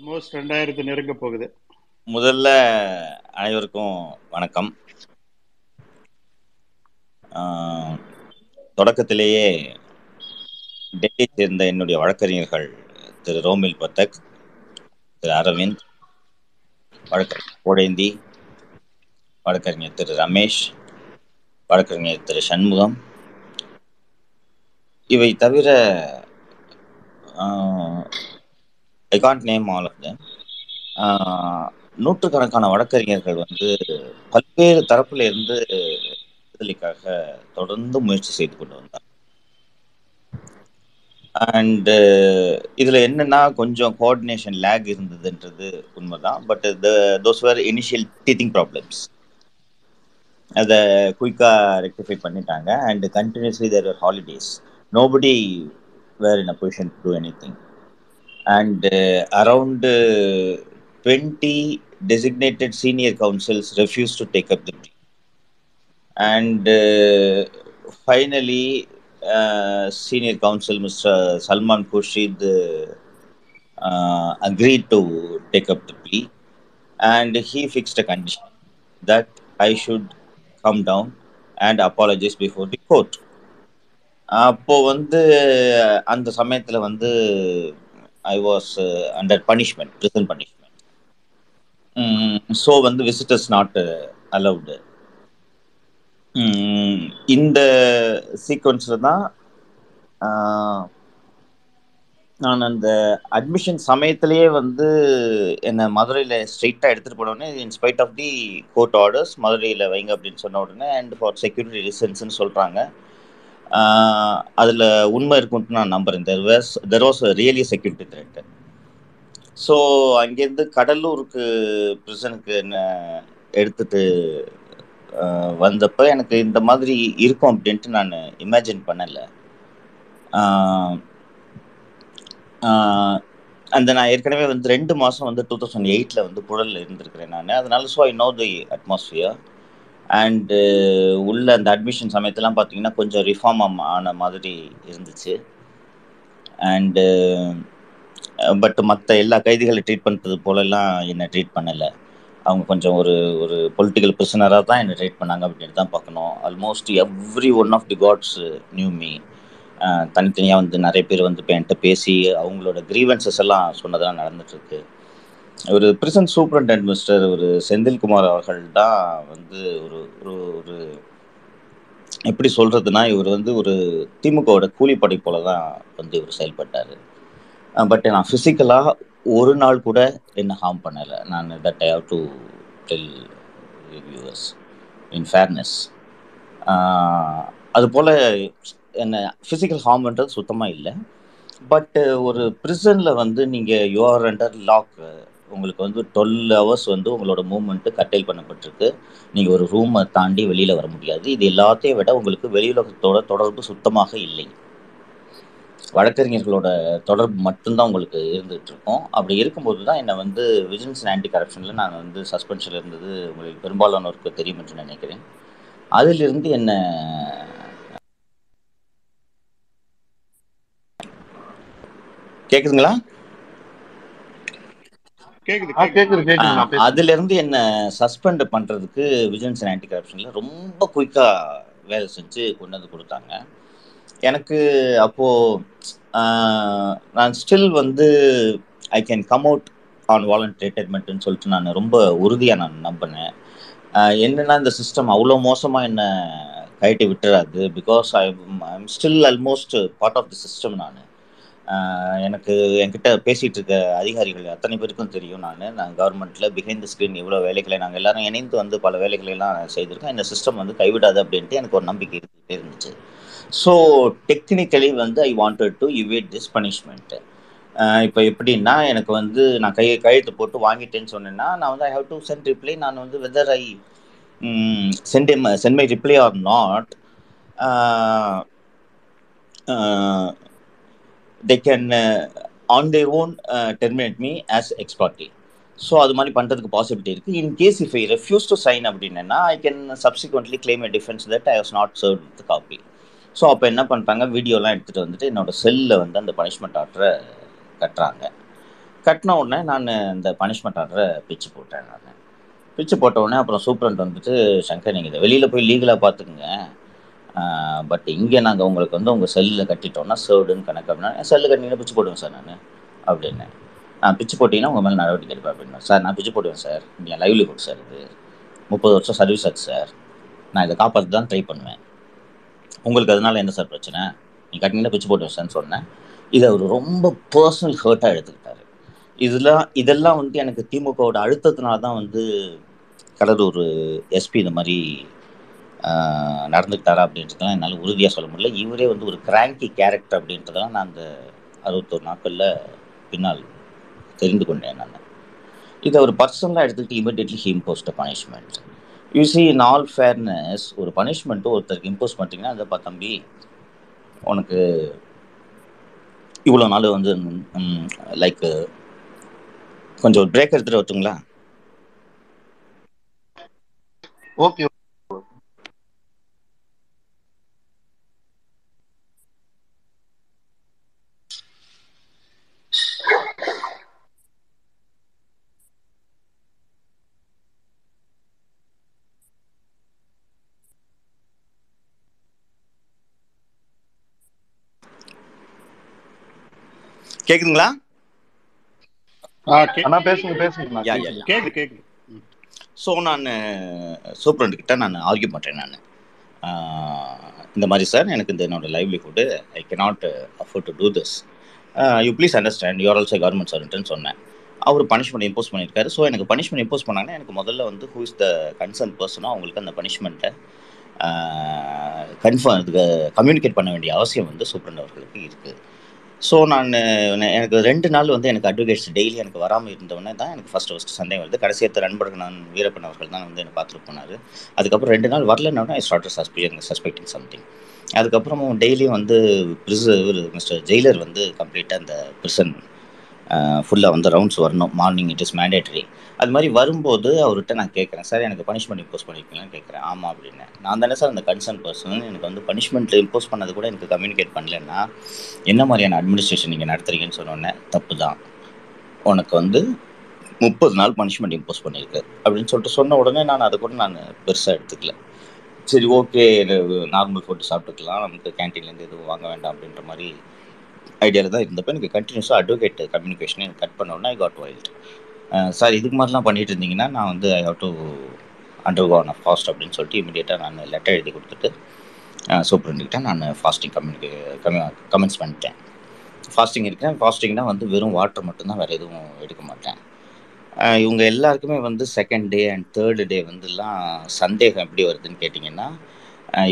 Almost ரெண்டாயிரத்து நெருங்க போகுது. முதல்ல அனைவருக்கும் வணக்கம். ஆஹ், தொடக்கத்திலேயே டெல்லியை சேர்ந்த என்னுடைய வழக்கறிஞர்கள் திரு ரோமில் பத்தக் திரு அரவிந்த் வழக்கறிஞர் கோடேந்தி வழக்கறிஞர் திரு ரமேஷ் வழக்கறிஞர் திரு சண்முகம். இவை தவிர I can't name all of them நூற்றுக்கணக்கான வழக்கறிஞர்கள் வந்து பல்வேறு தரப்புல இருந்து விடுதலைக்காக தொடர்ந்து முயற்சி செய்து கொண்டு வந்தார் அண்டு இதில் என்னன்னா கொஞ்சம் கோஆர்டினேஷன் லேக் இருந்ததுன்றது உண்மைதான். But those were initial teething problems அதை குயிக்காக ரெக்டிஃபை பண்ணிட்டாங்க. And continuously there are holidays nobody were in a position to do anything and around twenty designated senior councils refused to take up the brief. And uh, finally, uh, senior counsel Mr. Salman Khurshid uh, agreed to take up the plea, and he fixed a condition that I should come down and apologize before the court. அப்போ வந்து அந்த சமயத்துல வந்து I was under punishment prison punishment so mm, வந்து visitors not allowed இந்த சீக்வன்ஸில் தான் uh, நான் அந்த அட்மிஷன் சமயத்திலேயே வந்து என்னை மதுரையில் ஸ்ட்ரெயிட்டாக எடுத்துகிட்டு போன உடனே in spite of the court orders மதுரையில் வைங்க அப்படின்னு சொன்ன உடனே அண்ட் ஃபார் செக்யூரிட்டி ரீசன்ஸ்னு சொல்கிறாங்க அதில் உண்மை இருக்குன்ட்டு நான் நம்புறேன். There was there was really security threat so அங்கேருந்து கடலூருக்கு பிரிசனுக்கு என்ன எடுத்துட்டு வந்தப்போ எனக்கு இந்த மாதிரி இருக்கும் அப்படின்ட்டு நான் இமேஜின் பண்ணலை. அந்த நான் ஏற்கனவே வந்து ரெண்டு மாதம் வந்து டூ தௌசண்ட் எயிட்டில் வந்து புழலில் இருந்திருக்கிறேன் நான். அதனால so I know the atmosphere and uh, உள்ள அந்த அட்மிஷன் சமயத்தெல்லாம் பார்த்தீங்கன்னா கொஞ்சம் ரிஃபார்ம் ஆன மாதிரி இருந்துச்சு. அண்டு பட் மற்ற எல்லா கைதிகளை ட்ரீட் பண்ணுறது போலெல்லாம் என்னை ட்ரீட் பண்ணலை. அவங்க கொஞ்சம் ஒரு ஒரு பொலிட்டிக்கல் பிரிசனராக தான் என்னை ட்ரீட் பண்ணாங்க அப்படின்னு தான் பார்க்கணும். Almost every one of the guards knew me தனித்தனியாக வந்து நிறைய பேர் வந்து இப்போ என்கிட்ட பேசி அவங்களோட கிரீவன்சஸ் எல்லாம் சொன்னதெல்லாம் நடந்துட்டுருக்கு. ஒரு பிரிசன் சூப்பரண்ட் மிஸ்டர் ஒரு செந்தில்குமார் அவர்கள் தான் வந்து ஒரு ஒரு ஒரு எப்படி சொல்கிறதுனா இவர் வந்து ஒரு திமுகவோட கூலிப்படை போல தான் வந்து இவர் செயல்பட்டார். பட் நான் ஃபிசிக்கலாக ஒரு நாள் கூட என்ன ஹார்ம் பண்ணலை. நான் that I have to tell viewers in fairness அதுபோல் என்ன ஃபிசிக்கல் ஹார்ம்ன்றது சுத்தமாக இல்லை. பட் ஒரு ப்ரிசனில் வந்து நீங்கள் யூஆர் அண்டர் லாக் உங்களுக்கு வந்து டுவெல் ஹவர்ஸ் வந்து உங்களோட மூமெண்ட்டு கட்டைல் பண்ணப்பட்டிருக்கு. நீங்கள் ஒரு ரூமை தாண்டி வெளியில் வர முடியாது. இது எல்லாத்தையும் விட உங்களுக்கு வெளியுலகத்தோட தொடர்பு சுத்தமாக இல்லை. வழக்கறிஞர்களோட தொடர்பு மட்டும்தான் உங்களுக்கு இருந்துகிட்டு இருக்கும் அப்படி இருக்கும்போது தான் என்னை வந்து விஜிலன்ஸ் அண்ட் ஆன்டி கரப்ஷனில் நான் வந்து சஸ்பென்ஷனில் இருந்தது உங்களுக்கு பெரும்பாலானோருக்கு தெரியும் என்று நினைக்கிறேன். அதிலிருந்து என்ன கேட்குதுங்களா கேக்குது ஆ கேக்குது கேக்குது கேக்குது நான் பேசுறேன் அதுல இருந்து என்ன சஸ்பெண்ட் பண்றதுக்கு விஜிலன்ஸ் அண்ட் ஆன்டி கரப்ஷன்ல ரொம்ப குயிக்கா வேலை செஞ்சு கொண்டு வந்து கொடுத்தாங்க. எனக்கு அப்போ நான் ஸ்டில் வந்து I can come out on voluntary ரிட்டைர்மெண்ட்னு சொல்லிட்டு நான் ரொம்ப உறுதியாக நான் நம்பினேன். என்னன்னா இந்த சிஸ்டம் அவ்வளோ மோசமாக என்ன கழட்டி விட்டுறாது. Because I I'm still almost part of the system நான். எனக்கு என்கிட்ட பேசிட்டு இருக்க அதிகாரிகள் அத்தனை பேருக்கும் தெரியும் நான். நான் கவர்மெண்ட்ல பிஹைண்ட் த ஸ்க்ரீன் இவ்வளோ வேலைகளை நாங்கள் எல்லாரும் இணைந்து வந்து பல வேலைகளை எல்லாம் செய்திருக்கோம். இந்த சிஸ்டம் வந்து கைவிடாது அப்படின்ட்டு எனக்கு ஒரு நம்பிக்கை இருந்துகிட்டே இருந்துச்சு. ஸோ டெக்னிக்கலி வந்து I wanted to evade this punishment இப்போ எப்படின்னா எனக்கு வந்து நான் கையை கையெழுத்து போட்டு வாங்கிட்டேன்னு சொன்னேன்னா நான் வந்து I have to send reply நான் வந்து whether I sent sent my reply or not they can on their own terminate me as ex parte so அது மாதிரி பண்ணுறதுக்கு பாசிபிலிட்டி இருக்குது in case if I refuse to sign அப்படின்னா I can subsequently claim a defence that I was not serve with copy so அப்போ என்ன பண்ணுறாங்க வீடியோலாம் எடுத்துகிட்டு வந்துட்டு என்னோட செல்லில் வந்து அந்த பனிஷ்மெண்ட் ஆர்டரை கட்டுறாங்க. கட்டின உடனே நான் இந்த பனிஷ்மெண்ட் ஆர்டரை பிச்சு போட்டேன் நான். பிச்சு போட்ட உடனே அப்புறம் சூப்பரண்ட் வந்துட்டு சங்கர் நீங்கள் இதை வெளியில் போய் லீகலாக பார்த்துக்குங்க. பட் இங்கே நாங்கள் உங்களுக்கு வந்து உங்கள் செல்லில் கட்டிட்டோம்னா சர்டுன்னு கணக்கு அப்படின்னா செல்லு கட்டினீங்கன்னா பிச்சு போடுவேன் சார் நான் அப்படின்னு. நான் பிச்சு போட்டிங்கன்னா உங்கள் மேலே நடவடிக்கை எடுப்பேன் அப்படின்னு சார் நான் பிச்சு போடுவேன் சார். என் லைவ்லிஹுட் சார் இது. முப்பது வருஷம் சர்வீஸ் ஆச்சு சார். நான் இதை காப்பாற்ற தான் ட்ரை பண்ணுவேன். உங்களுக்கு அதனால என்ன சார் பிரச்சனை? நீ கட்டினீங்கன்னா பிச்சு போடுவேன் சார்னு சொன்னேன். இதை அவர் ரொம்ப பர்சனல் ஹர்ட்டாக எடுத்துக்கிட்டாரு. இதெல்லாம் இதெல்லாம் வந்து எனக்கு திமுகவோட அழுத்தத்தினால தான் வந்து கடலூர் எஸ்பி இந்த மாதிரி நடந்துக்கிட்டாரா அப்படின்றதெல்லாம் என்னால் உறுதியாக சொல்ல முடியல. இவரே வந்து ஒரு கிராங்கி கேரக்டர் அப்படின்றதெல்லாம் நான் அந்த அறுபத்தொரு நாட்களில் பின்னால் தெரிந்து கொண்டேன் நான். இதை ஒரு பர்சனலாக எடுத்துக்கிட்டு immediately he imposed punishment you see in all fairness ஒரு பனிஷ்மெண்ட்டு ஒருத்தருக்கு இம்போஸ் பண்ணிட்டீங்கன்னா அதை தம்பி உனக்கு இவ்வளோ நாள் வந்து லைக் கொஞ்சம் ஒரு பிரேக் எடுத்துகிட்டு வரட்டுங்களா? ஓகே கேட்குதுங்களா ஆ கே- அண்ணா பேசுங்க பேசுங்க கேக்குது. கேக்குது. ஸோ நான் சூப்பரண்ட் கிட்ட நான் ஆர்கியூ பண்ணுறேன் நான். இந்த மாதிரி சார் எனக்கு இந்த என்னோட livelihood I cannot afford to do this you please understand you're also government சர்வெண்ட்னு சொன்னேன். அவர் பனிஷ்மெண்ட் இம்போஸ் பண்ணியிருக்காரு. ஸோ எனக்கு பனிஷ்மெண்ட் இம்போஸ் பண்ணாங்கன்னா எனக்கு முதல்ல வந்து ஹூ இஸ் த கன்சர்ன் பர்சனோ அவங்களுக்கு அந்த பனிஷ்மெண்ட்டை கன்ஃபார்ம் இதுக்கு கம்யூனிகேட் பண்ண வேண்டிய அவசியம் வந்து சூப்பரண்ட் அவர்களுக்கு இருக்குது ஸோ நான் எனக்கு ரெண்டு நாள் வந்து எனக்கு அட்வொகேட்ஸ் டெய்லி எனக்கு வராமல் இருந்தவொடனே தான் எனக்கு ஃபஸ்ட்டு ஃபஸ்ட்டு சந்தேகம் வருது. கடைசியத்த நண்பர்கள் நான் வீரப்பன் அவர்கள் தான் வந்து என்னை பார்த்துட்டு போனார். அதுக்கப்புறம் ரெண்டு நாள் வரலன்னா I start suspecting suspecting something அதுக்கப்புறமும் டெய்லியும் வந்து பிரிச மிஸ்டர் ஜெயிலர் வந்து கம்ப்ளீட்டாக அந்த பிரிசன் ஃபுல்லாக வந்து ரவுண்ட்ஸ் வரணும். மார்னிங் இட் இஸ் மேண்டேட்டரி அது மாதிரி வரும்போது அவர்கிட்ட நான் கேட்குறேன் சார் எனக்கு பனிஷ்மெண்ட் இம்போஸ் பண்ணிருக்கீங்களான்னு கேட்குறேன். ஆமாம் அப்படின்னு. நான் தானே சார் அந்த கன்சர்ன் பர்சன் எனக்கு வந்து பனிஷ்மெண்ட் இம்போஸ் பண்ணது கூட எனக்கு கம்யூனிகேட் பண்ணலன்னா என்ன மாதிரியான அட்மினிஸ்ட்ரேஷன் நீங்கள் நடத்துறீங்கன்னு சொன்னோன்னே தப்பு தான் உனக்கு வந்து முப்பது நாள் பனிஷ்மெண்ட் இம்போஸ் பண்ணியிருக்கு அப்படின்னு சொல்லிட்டு சொன்ன உடனே நான் அதை கூட நான் பெருசாக எடுத்துக்கல. சரி ஓகே நார்மல் ஃபுட்டு சாப்பிட்டுக்கலாம். நமக்கு கேன்டீன்லேருந்து எதுவும் வாங்க வேண்டாம் அப்படின்ற மாதிரி ஐடியாவில் தான் இருந்தப்போ எனக்கு கண்டினியூஸாக அட்வொகேட் கம்யூனிகேஷன் எனக்கு கட் பண்ணோன்னா ஐ காட் வைல்ட் சார் இதுக்கு மாதிரிலாம் பண்ணிட்டு இருந்தீங்கன்னா நான் வந்து I have to undergone of fast அப்படின்னு சொல்லிட்டு இமீடியட்டாக நான் லெட்டர் எழுதி கொடுத்துட்டு சூப்பரண்ட்கிட்ட நான் ஃபாஸ்டிங் கம்யூனிகே கமெண்ட்ஸ் பண்ணிட்டேன். ஃபாஸ்டிங் இருக்கேன் ஃபாஸ்டிங்னா வந்து வெறும் வாட்டர் மட்டும்தான் வேறு எதுவும் எடுக்க மாட்டேன். இவங்க எல்லாருக்குமே வந்து second day and third day வந்துலாம் சந்தேகம் எப்படி வருதுன்னு கேட்டிங்கன்னா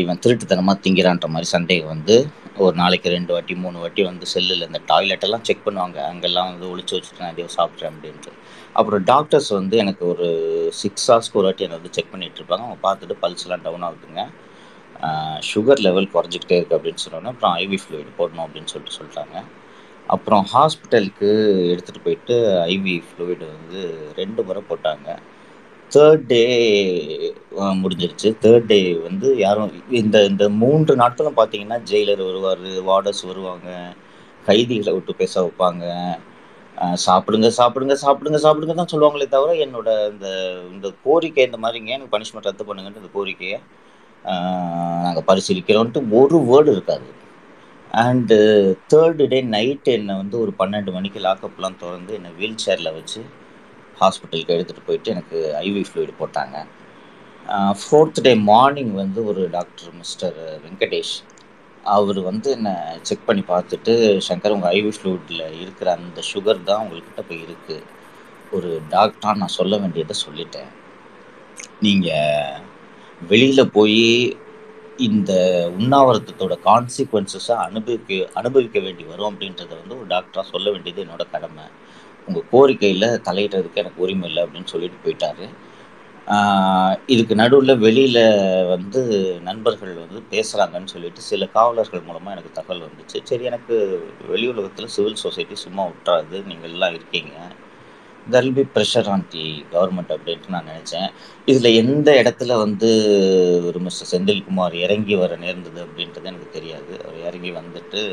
இவன் திருட்டுத்தனமாக திங்கிறான்ற மாதிரி சந்தேகம் வந்து ஒரு நாளைக்கு ரெண்டு வாட்டி மூணு வாட்டி வந்து செல்லில் இந்த டாய்லெட்டெல்லாம் செக் பண்ணுவாங்க. அங்கெல்லாம் வந்து ஒழிச்சு வச்சுட்டு நான் எதையோ சாப்பிட்றேன் அப்படின்ட்டு. அப்புறம் டாக்டர்ஸ் வந்து எனக்கு ஒரு சிக்ஸ் ஹவர்ஸ்க்கு ஒரு வாட்டி என்னை வந்து செக் பண்ணிட்டு இருப்பாங்க. அவங்க பார்த்துட்டு பல்ஸ்லாம் டவுன் ஆகுதுங்க. சுகர் லெவல் குறைஞ்சிக்கிட்டே இருக்குது அப்படின்னு சொன்னோன்னே அப்புறம் ஐவி ஃப்ளூயிட் போடணும் அப்படின்னு சொல்லிட்டு சொல்லிட்டாங்க. அப்புறம் ஹாஸ்பிட்டலுக்கு எடுத்துகிட்டு போயிட்டு ஐவி ஃப்ளூயிட் வந்து ரெண்டு முறை போட்டாங்க. தேர்ட் டே முடிஞ்சிருச்சு. தேர்ட் டே வந்து யாரும் இந்த இந்த மூன்று நாட்களும் பார்த்தீங்கன்னா ஜெயிலர் வருவார் வார்டர்ஸ் வருவாங்க கைதிகளை விட்டு பேச வைப்பாங்க. சாப்பிடுங்க சாப்பிடுங்க சாப்பிடுங்க சாப்பிடுங்க தான் சொல்லுவாங்களே தவிர என்னோட இந்த இந்த கோரிக்கை இந்த மாதிரிங்க. எனக்கு பனிஷ்மெண்ட் ரத்து பண்ணுங்கன்ட்டு இந்த கோரிக்கையை நாங்கள் பரிசீலிக்கிறோன்ட்டு ஒரு வேர்டு இருக்காது. அண்டு தேர்டு டே நைட்டு என்னை வந்து ஒரு பன்னெண்டு மணிக்கு லாக்கப்லாம் திறந்து என்னை வீல் சேரில் வச்சு ஹாஸ்பிட்டலுக்கு எடுத்துகிட்டு போயிட்டு எனக்கு ஐவி ஃப்ளூயிட் போட்டாங்க. ஃபோர்த் டே மார்னிங் வந்து ஒரு டாக்டர் மிஸ்டர் வெங்கடேஷ். அவர் வந்து என்னை செக் பண்ணி பார்த்துட்டு சங்கர் உங்கள் ஐவி ஃப்ளூயிடில் இருக்கிற அந்த சுகர் தான் உங்கள்கிட்ட போய் இருக்குது ஒரு டாக்டராக நான் சொல்ல வேண்டியதை சொல்லிட்டேன். நீங்கள் வெளியில் போய் இந்த உண்ணாவிரதத்தோட கான்சிக்வன்சஸை அனுபவிக்க அனுபவிக்க வேண்டி வரும் அப்படின்றத வந்து ஒரு டாக்டராக சொல்ல வேண்டியது என்னோட கடமை. உங்கள் கோரிக்கையில் தலையிடுறதுக்கு எனக்கு உரிமை இல்லை அப்படின்னு சொல்லிட்டு போயிட்டாரு. இதுக்கு நடுவில் வெளியில் வந்து நண்பர்கள் வந்து பேசுகிறாங்கன்னு சொல்லிட்டு சில காவலர்கள் மூலமாக எனக்கு தகவல் வந்துச்சு. சரி எனக்கு வெளி உலகத்தில் சிவில் சொசைட்டி சும்மா விட்டுறாது நீங்கள் எல்லாம் இருக்கீங்க. There be pressure on the government அப்படின்ட்டு நான் நினச்சேன். இதில் எந்த இடத்துல வந்து ஒரு மிஸ்டர் செந்தில்குமார் இறங்கி வர நேர்ந்தது அப்படின்றது எனக்கு தெரியாது. அவர் இறங்கி வந்துட்டு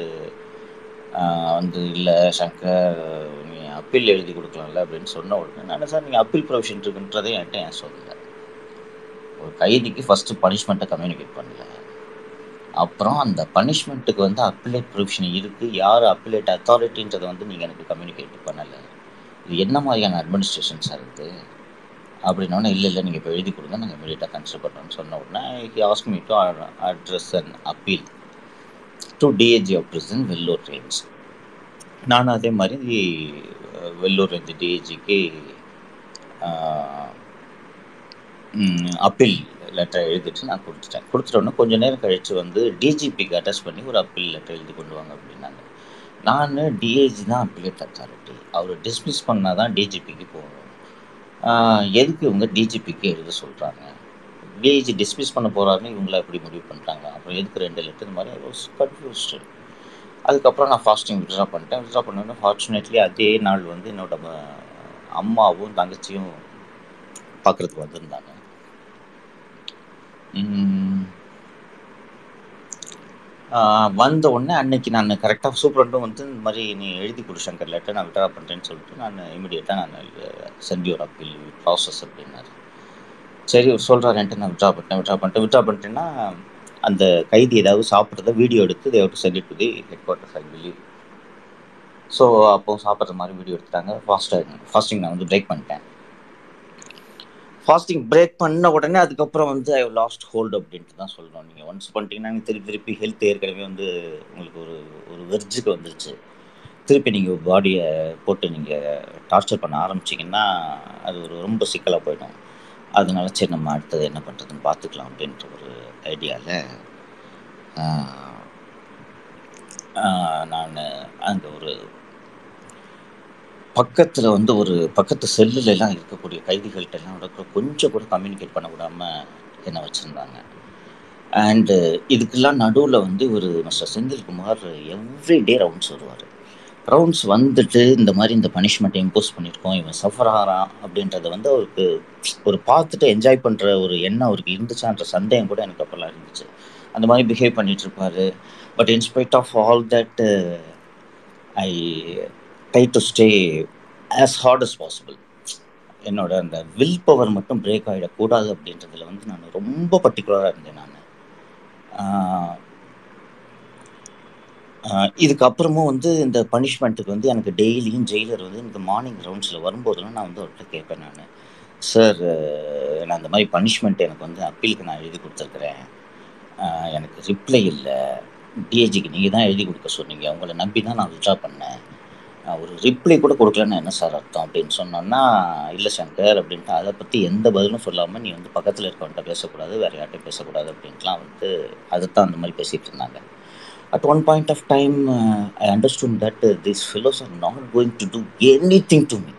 வந்து இல்லை சங்கர் அப்பீல் எழுதி கொடுக்கலாம்ல அப்படின்னு சொன்ன உடனே நான் சார் நீங்கள் அப்பீல் ப்ரொவிஷன் இருக்குன்றதே என்கிட்ட ஏன் சொல்லலை ஒரு கைதிக்கு ஃபஸ்ட்டு பனிஷ்மெண்ட்டை கம்யூனிகேட் பண்ணல. அப்புறம் அந்த பனிஷ்மெண்ட்டுக்கு வந்து அப்பீலேட் ப்ரொவிஷன் இருக்குது யார் அப்பீலேட் அத்தாரிட்டின்றதை வந்து நீங்கள் எனக்கு கம்யூனிகேட் பண்ணலை. இது என்ன மாதிரியான அட்மினிஸ்ட்ரேஷன் சார் இது? அப்படின்னோடனே இல்லை இல்லை நீங்கள் இப்போ எழுதி கொடுங்க நாங்கள் இமீடியட்டாக கன்சிடர் பண்ணுறோன்னு சொன்ன உடனே he ask me to address and appeal to DAG of prison Vellore range நான் அதே மாதிரி வெள்ளூர் இந்த டிஏஜிக்கு அப்பீல் லெட்டர் எழுதிட்டு நான் கொடுத்துட்டேன். கொடுத்துட்டோன்னே கொஞ்சம் கொஞ்ச நேரம் கழித்து வந்து டிஜிபிக்கு அட்டாச் பண்ணி ஒரு அப்பீல் லெட்டர் எழுதி கொண்டு வாங்க அப்படின்னாங்க. நான் டிஏஜி தான் அப்பீலேட் அத்தாரிட்டி அவரை டிஸ்மிஸ் பண்ணால் தான் டிஜிபிக்கு போகணும். எதுக்கு இவங்க டிஜிபிக்கு எழுத சொல்கிறாங்க டிஏஜி டிஸ்மிஸ் பண்ண போகிறாருன்னு இவங்கள எப்படி முடிவு பண்ணுறாங்க அப்புறம் எதுக்கு ரெண்டு லெட்டர் மாதிரி கன்ஃபியூஸ்டு அதுக்கப்புறம் நான் ஃபாஸ்டிங் விட்ரா பண்ணிட்டேன். விட்ரா பண்ணோன்னே ஃபார்ச்சுனேட்லி அதே நாள் வந்து என்னோட அம்மாவும் தங்கச்சியும் பார்க்குறதுக்கு வந்திருந்தாங்க. வந்த உடனே அன்னைக்கு நான் கரெக்டாக சூப்பரண்டும் வந்து இந்த மாதிரி நீ எழுதி கொடு சங்கர் லெட்டர் நான் விட்ரா பண்ணுறேன்னு சொல்லிட்டு நான் இமீடியட்டாக நான் சென்டியோர் அப்பீல் ப்ராசஸ் அப்படின்னாரு. சரி அவர் சொல்கிறாருன்ட்டு நான் விட்ரா பண்ணிட்டேன் விட்ரா பண்ணிட்டேன். விட்ரா பண்ணிட்டேன்னா அந்த கைதி ஏதாவது சாப்பிட்றத வீடியோ எடுத்து they've to send to the headquarters I believe so அப்போது சாப்பிட்ற மாதிரி வீடியோ எடுத்துட்டாங்க. ஃபாஸ்ட்டாக ஃபாஸ்டிங் நான் வந்து பிரேக் பண்ணிட்டேன். ஃபாஸ்டிங் பிரேக் பண்ண உடனே அதுக்கப்புறம் வந்து ஐ லாஸ்ட் ஹோல்டு அப்படின்ட்டு தான் சொல்லணும். நீங்கள் ஒன்ஸ் பண்ணிட்டீங்கன்னா திருப்பி திருப்பி ஹெல்த் ஏற்கனவே வந்து உங்களுக்கு ஒரு ஒரு வெர்ஜுக்கு வந்துருச்சு. திருப்பி நீங்கள் பாடியை போட்டு நீங்கள் டார்ச்சர் பண்ண ஆரம்பிச்சிங்கன்னா அது ஒரு ரொம்ப சிக்கலாக போயிடும். அதனால சரி நம்ம அடுத்தது என்ன பண்ணுறதுன்னு பார்த்துக்கலாம் அப்படின்ற ஒரு ஐடியாவில் நான் அந்த ஒரு பக்கத்தில் வந்து ஒரு பக்கத்து செல்லுல எல்லாம் இருக்கக்கூடிய கைதிகள்கிட்ட எல்லாம் கூட கொஞ்சம் கூட கம்யூனிகேட் பண்ண விடாமல் என்ன வச்சுருந்தாங்க. அண்டு இதுக்கெல்லாம் நடுவில் வந்து ஒரு mister Senthilkumar every day rounds வருவார். ரவுண்ட்ஸ் வந்துட்டு இந்த மாதிரி இந்த பனிஷ்மெண்ட் இம்போஸ் பண்ணியிருக்கோம் இவன் சஃபர் ஆகிறான் அப்படின்றத வந்து அவருக்கு ஒரு பார்த்துட்டு என்ஜாய் பண்ணுற ஒரு எண்ணம் அவருக்கு இருந்துச்சான்ற சந்தேகம் கூட எனக்கு அப்போல்லாம் இருந்துச்சு. அந்த மாதிரி பிஹேவ் பண்ணிட்டு இருப்பாரு. But in spite of all that I try to stay as hard as possible என்னோட அந்த வில் பவர் மட்டும் பிரேக் ஆகிடக்கூடாது அப்படின்றதுல வந்து நான் ரொம்ப பர்டிகுலராக இருந்தேன் நான். இதுக்கப்புறமும் வந்து இந்த பனிஷ்மெண்ட்டுக்கு வந்து எனக்கு டெய்லியும் ஜெயிலர் வந்து இந்த மார்னிங் ரவுண்ட்ஸில் வரும்போதெல்லாம் நான் வந்து அவர்கிட்ட கேட்பேன் நான். சார் நான் இந்த மாதிரி பனிஷ்மெண்ட் எனக்கு வந்து அப்பீலுக்கு நான் எழுதி கொடுத்துருக்குறேன். எனக்கு ரிப்ளை இல்லை. டிஏஜிக்கு நீங்கள் தான் எழுதி கொடுக்க சொன்னீங்க. உங்களை நம்பி தான் நான் விட்ரா பண்ணேன். ஒரு ரிப்ளை கூட கொடுக்கலன்னு என்ன சார் அர்த்தம்? அப்படின்னு சொன்னோன்னா இல்லை சங்கர் அப்படின்ட்டு. அதை பற்றி எந்த பதிலும் சொல்லாமல் நீ வந்து பக்கத்தில் இருக்கவன்ட்ட பேசக்கூடாது வேறு யார்கிட்டையும் பேசக்கூடாது அப்படின்ட்டுலாம் வந்து அதைத்தான் அந்த மாதிரி பேசிகிட்டு இருந்தாங்க. At one point of time I understood that this fellows are not going to do anything to me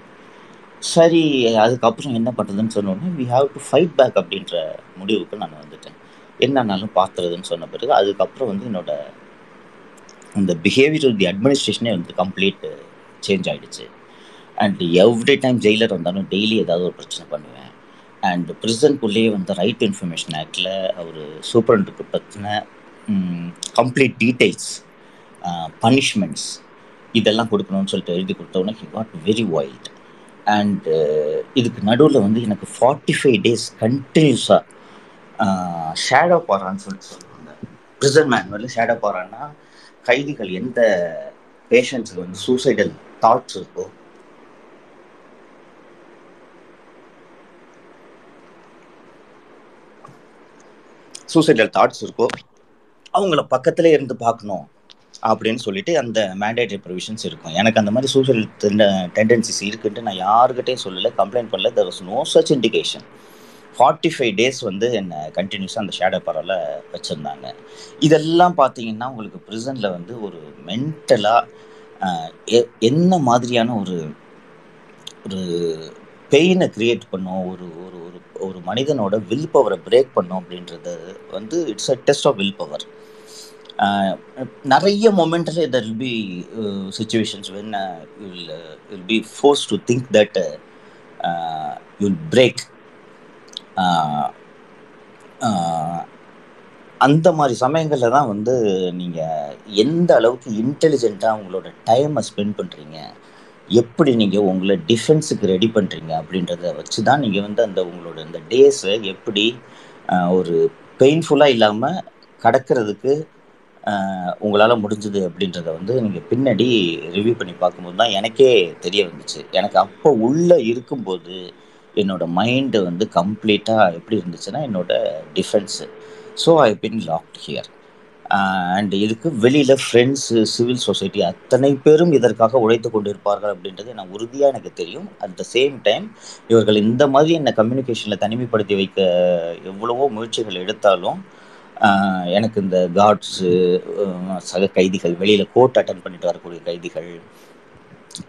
சரி அதுக்கப்புறம் என்ன பண்ணுறதுன்னு சொன்னோடனே we have to fight back அப்படின்ற முடிவுக்கு நான் வந்துட்டேன். என்னன்னாலும் பார்த்துறதுன்னு சொன்ன பிறகு அதுக்கப்புறம் வந்து என்னோட அந்த பிஹேவியர் தி அட்மினிஸ்ட்ரேஷனே வந்து கம்ப்ளீட் சேஞ்ச் ஆகிடுச்சு அண்ட் எவ்ரி டைம் ஜெயிலர் வந்தாலும் டெய்லி ஏதாவது ஒரு பிரச்சனை பண்ணுவேன். அண்ட் ப்ரிசன்குள்ளேயே வந்து ரைட் இன்ஃபர்மேஷன் ஆக்டில் அவர் சூப்பரண்டுக்கு பற்றின கம்ப்ளீட் டீட்டெயில்ஸ் பனிஷ்மெண்ட்ஸ் இதெல்லாம் கொடுக்கணும்னு சொல்லிட்டு எழுதி கொடுத்தவொடனே he got very wild and இதுக்கு நடுவில் வந்து எனக்கு ஃபார்ட்டி ஃபைவ் டேஸ் கண்டினியூஸாக ஷேடோ பாரான்னு சொல்லிட்டு சொல்லுவாங்க. ப்ரிசன் மேனுவலில் ஷேடோ பாரான்னா கைதிகள் எந்த பேஷண்ட்ஸுக்கு வந்து சூசைடல் தாட்ஸ் இருக்கோ சூசைடல் தாட்ஸ் இருக்கோ அவங்கள பக்கத்திலே இருந்து பார்க்கணும் அப்படின்னு சொல்லிட்டு அந்த மேண்டேட்டரி ப்ரொவிஷன்ஸ் இருக்கும். எனக்கு அந்த மாதிரி சூசைடல் டெண்டன்சிஸ் இருக்குன்ட்டு நான் யாருக்கிட்டையும் சொல்லலை கம்ப்ளைண்ட் பண்ணல. There was no such indication forty five days வந்து என்னை கண்டினியூஸாக அந்த ஷேடோ பரவல வச்சுருந்தாங்க. இதெல்லாம் பார்த்தீங்கன்னா உங்களுக்கு ப்ரிசனில் வந்து ஒரு மென்டலாக என்ன மாதிரியான ஒரு ஒரு பெயினை க்ரியேட் பண்ணும் ஒரு ஒரு ஒரு ஒரு மனிதனோட வில் பவரை பிரேக் பண்ணும் அப்படின்றது வந்து it's a test of will power நிறைய மொமெண்ட்டில் there will be situations when will will be forced to think that you'll break அந்த மாதிரி சமயங்களில் தான் வந்து நீங்கள் எந்த அளவுக்கு இன்டெலிஜென்ட்டாக உங்களோட டைமை ஸ்பெண்ட் பண்ணுறீங்க எப்படி நீங்கள் உங்களை டிஃபென்ஸுக்கு ரெடி பண்ணுறீங்க அப்படின்றத வச்சு தான் நீங்கள் வந்து அந்த உங்களோட அந்த டேஸை எப்படி uh, ஒரு பெயின்ஃபுல்லாக இல்லாமல் கடக்கிறதுக்கு உங்களால் முடிஞ்சது அப்படின்றத வந்து நீங்கள் பின்னாடி ரிவ்யூ பண்ணி பார்க்கும்போது தான் எனக்கே தெரிய வந்துச்சு. எனக்கு அப்போ உள்ளே இருக்கும்போது என்னோட மைண்டு வந்து கம்ப்ளீட்டாக எப்படி இருந்துச்சுன்னா என்னோட defence so I been locked here and இதுக்கு வெளியில் ஃப்ரெண்ட்ஸு சிவில் சொசைட்டி அத்தனை பேரும் இதற்காக உழைத்து கொண்டு இருப்பார்கள் அப்படின்றது எனக்கு உறுதியாக எனக்கு தெரியும். அட் த சேம் டைம் இவர்கள் இந்த மாதிரி என்னை கம்யூனிகேஷனில் தனிமைப்படுத்தி வைக்க எவ்வளவோ முயற்சிகள் எடுத்தாலும் எனக்கு இந்த காட்ஸு சக கைதிகள் வெளியில் கோர்ட் அட்டன் பண்ணிட்டு வரக்கூடிய கைதிகள்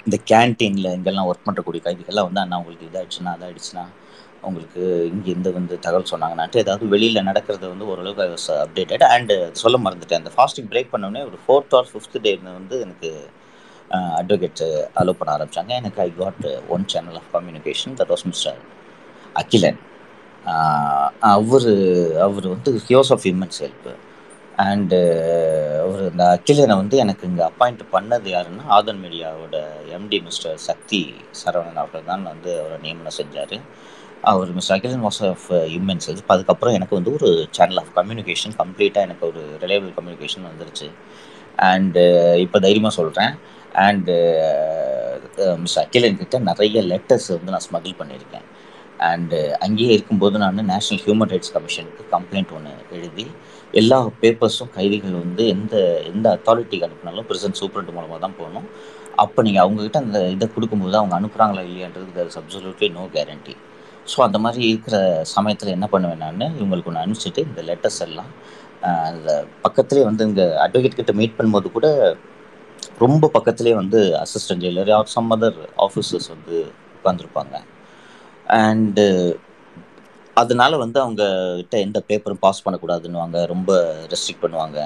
இந்த கேன்டீனில் இங்கெல்லாம் ஒர்க் பண்ணுறக்கூடிய கைதிகள்லாம் வந்து அண்ணா உங்களுக்கு இதாகிடுச்சுன்னா அதாகிடுச்சுன்னா அவங்களுக்கு இங்கே இந்த வந்து தகவல் சொன்னாங்கன்னாட்டு ஏதாவது வெளியில் நடக்கிறது வந்து ஓரளவுக்கு அப்டேட்டட் அண்டு சொல்ல மறந்துட்டேன். அந்த ஃபாஸ்டிங் பிரேக் பண்ணோடனே ஒரு ஃபோர்த் ஆர் ஃபிஃப்த் டே வந்து எனக்கு அட்வொகேட் அலோவ் பண்ண ஆரம்பித்தாங்க எனக்கு I got one channel of communication that was mister Akilan அவர் அவர் வந்து he was of immense help and அவர் இந்த அகிலனை வந்து எனக்கு இங்கே அப்பாயிண்ட் பண்ணது யாருன்னா ஆதன் மீடியாவோட எம்டி மிஸ்டர் சக்தி சரவணன் அவர்கள் தான் வந்து அவரை நியமனம் செஞ்சார். அவர் mister Akilan was of immense help அதுக்கப்புறம் எனக்கு வந்து ஒரு சேனல் ஆஃப் கம்யூனிகேஷன் கம்ப்ளீட்டாக எனக்கு ஒரு ரிலையபிள் கம்யூனிகேஷன் வந்துருச்சு. அண்டு இப்போ தைரியமாக சொல்கிறேன் அண்டு மிஸ் அகிலன் கிட்ட நிறைய லெட்டர்ஸ் வந்து நான் ஸ்மகிள் பண்ணியிருக்கேன். அண்டு uh, அங்கேயே இருக்கும்போது நான் நேஷ்னல் ஹியூமன் ரைட்ஸ் கமிஷனுக்கு கம்ப்ளைண்ட் ஒன்று எழுதி எல்லா பேப்பர்ஸும் கைதிகள் வந்து எந்த எந்த அத்தாரிட்டிக்கு அனுப்பினாலும் பிரசன்ட் சூப்பரண்ட் மூலமாக தான் போகணும். அப்போ நீங்கள் அவங்கக்கிட்ட அந்த இதை கொடுக்கும்போது அவங்க அனுப்புகிறாங்களா இல்லையான்றது there absolutely no guarantee so அந்த மாதிரி இருக்கிற சமயத்தில் என்ன பண்ணுவேன் நான் இவங்களுக்கு ஒன்று அனுப்பிச்சிட்டு இந்த லெட்டர்ஸ் எல்லாம் அந்த பக்கத்துலேயே வந்து இங்கே அட்வொகேட் கிட்ட மீட் பண்ணும்போது கூட ரொம்ப பக்கத்துலேயே வந்து assistant jailer or some other officers வந்து உட்காந்துருப்பாங்க அண்டு uh, அதனால வந்து அவங்க கிட்ட எந்த பேப்பரும் பாஸ் பண்ணக்கூடாதுன்னுவாங்க ரொம்ப ரெஸ்ட்ரிக்ட் பண்ணுவாங்க.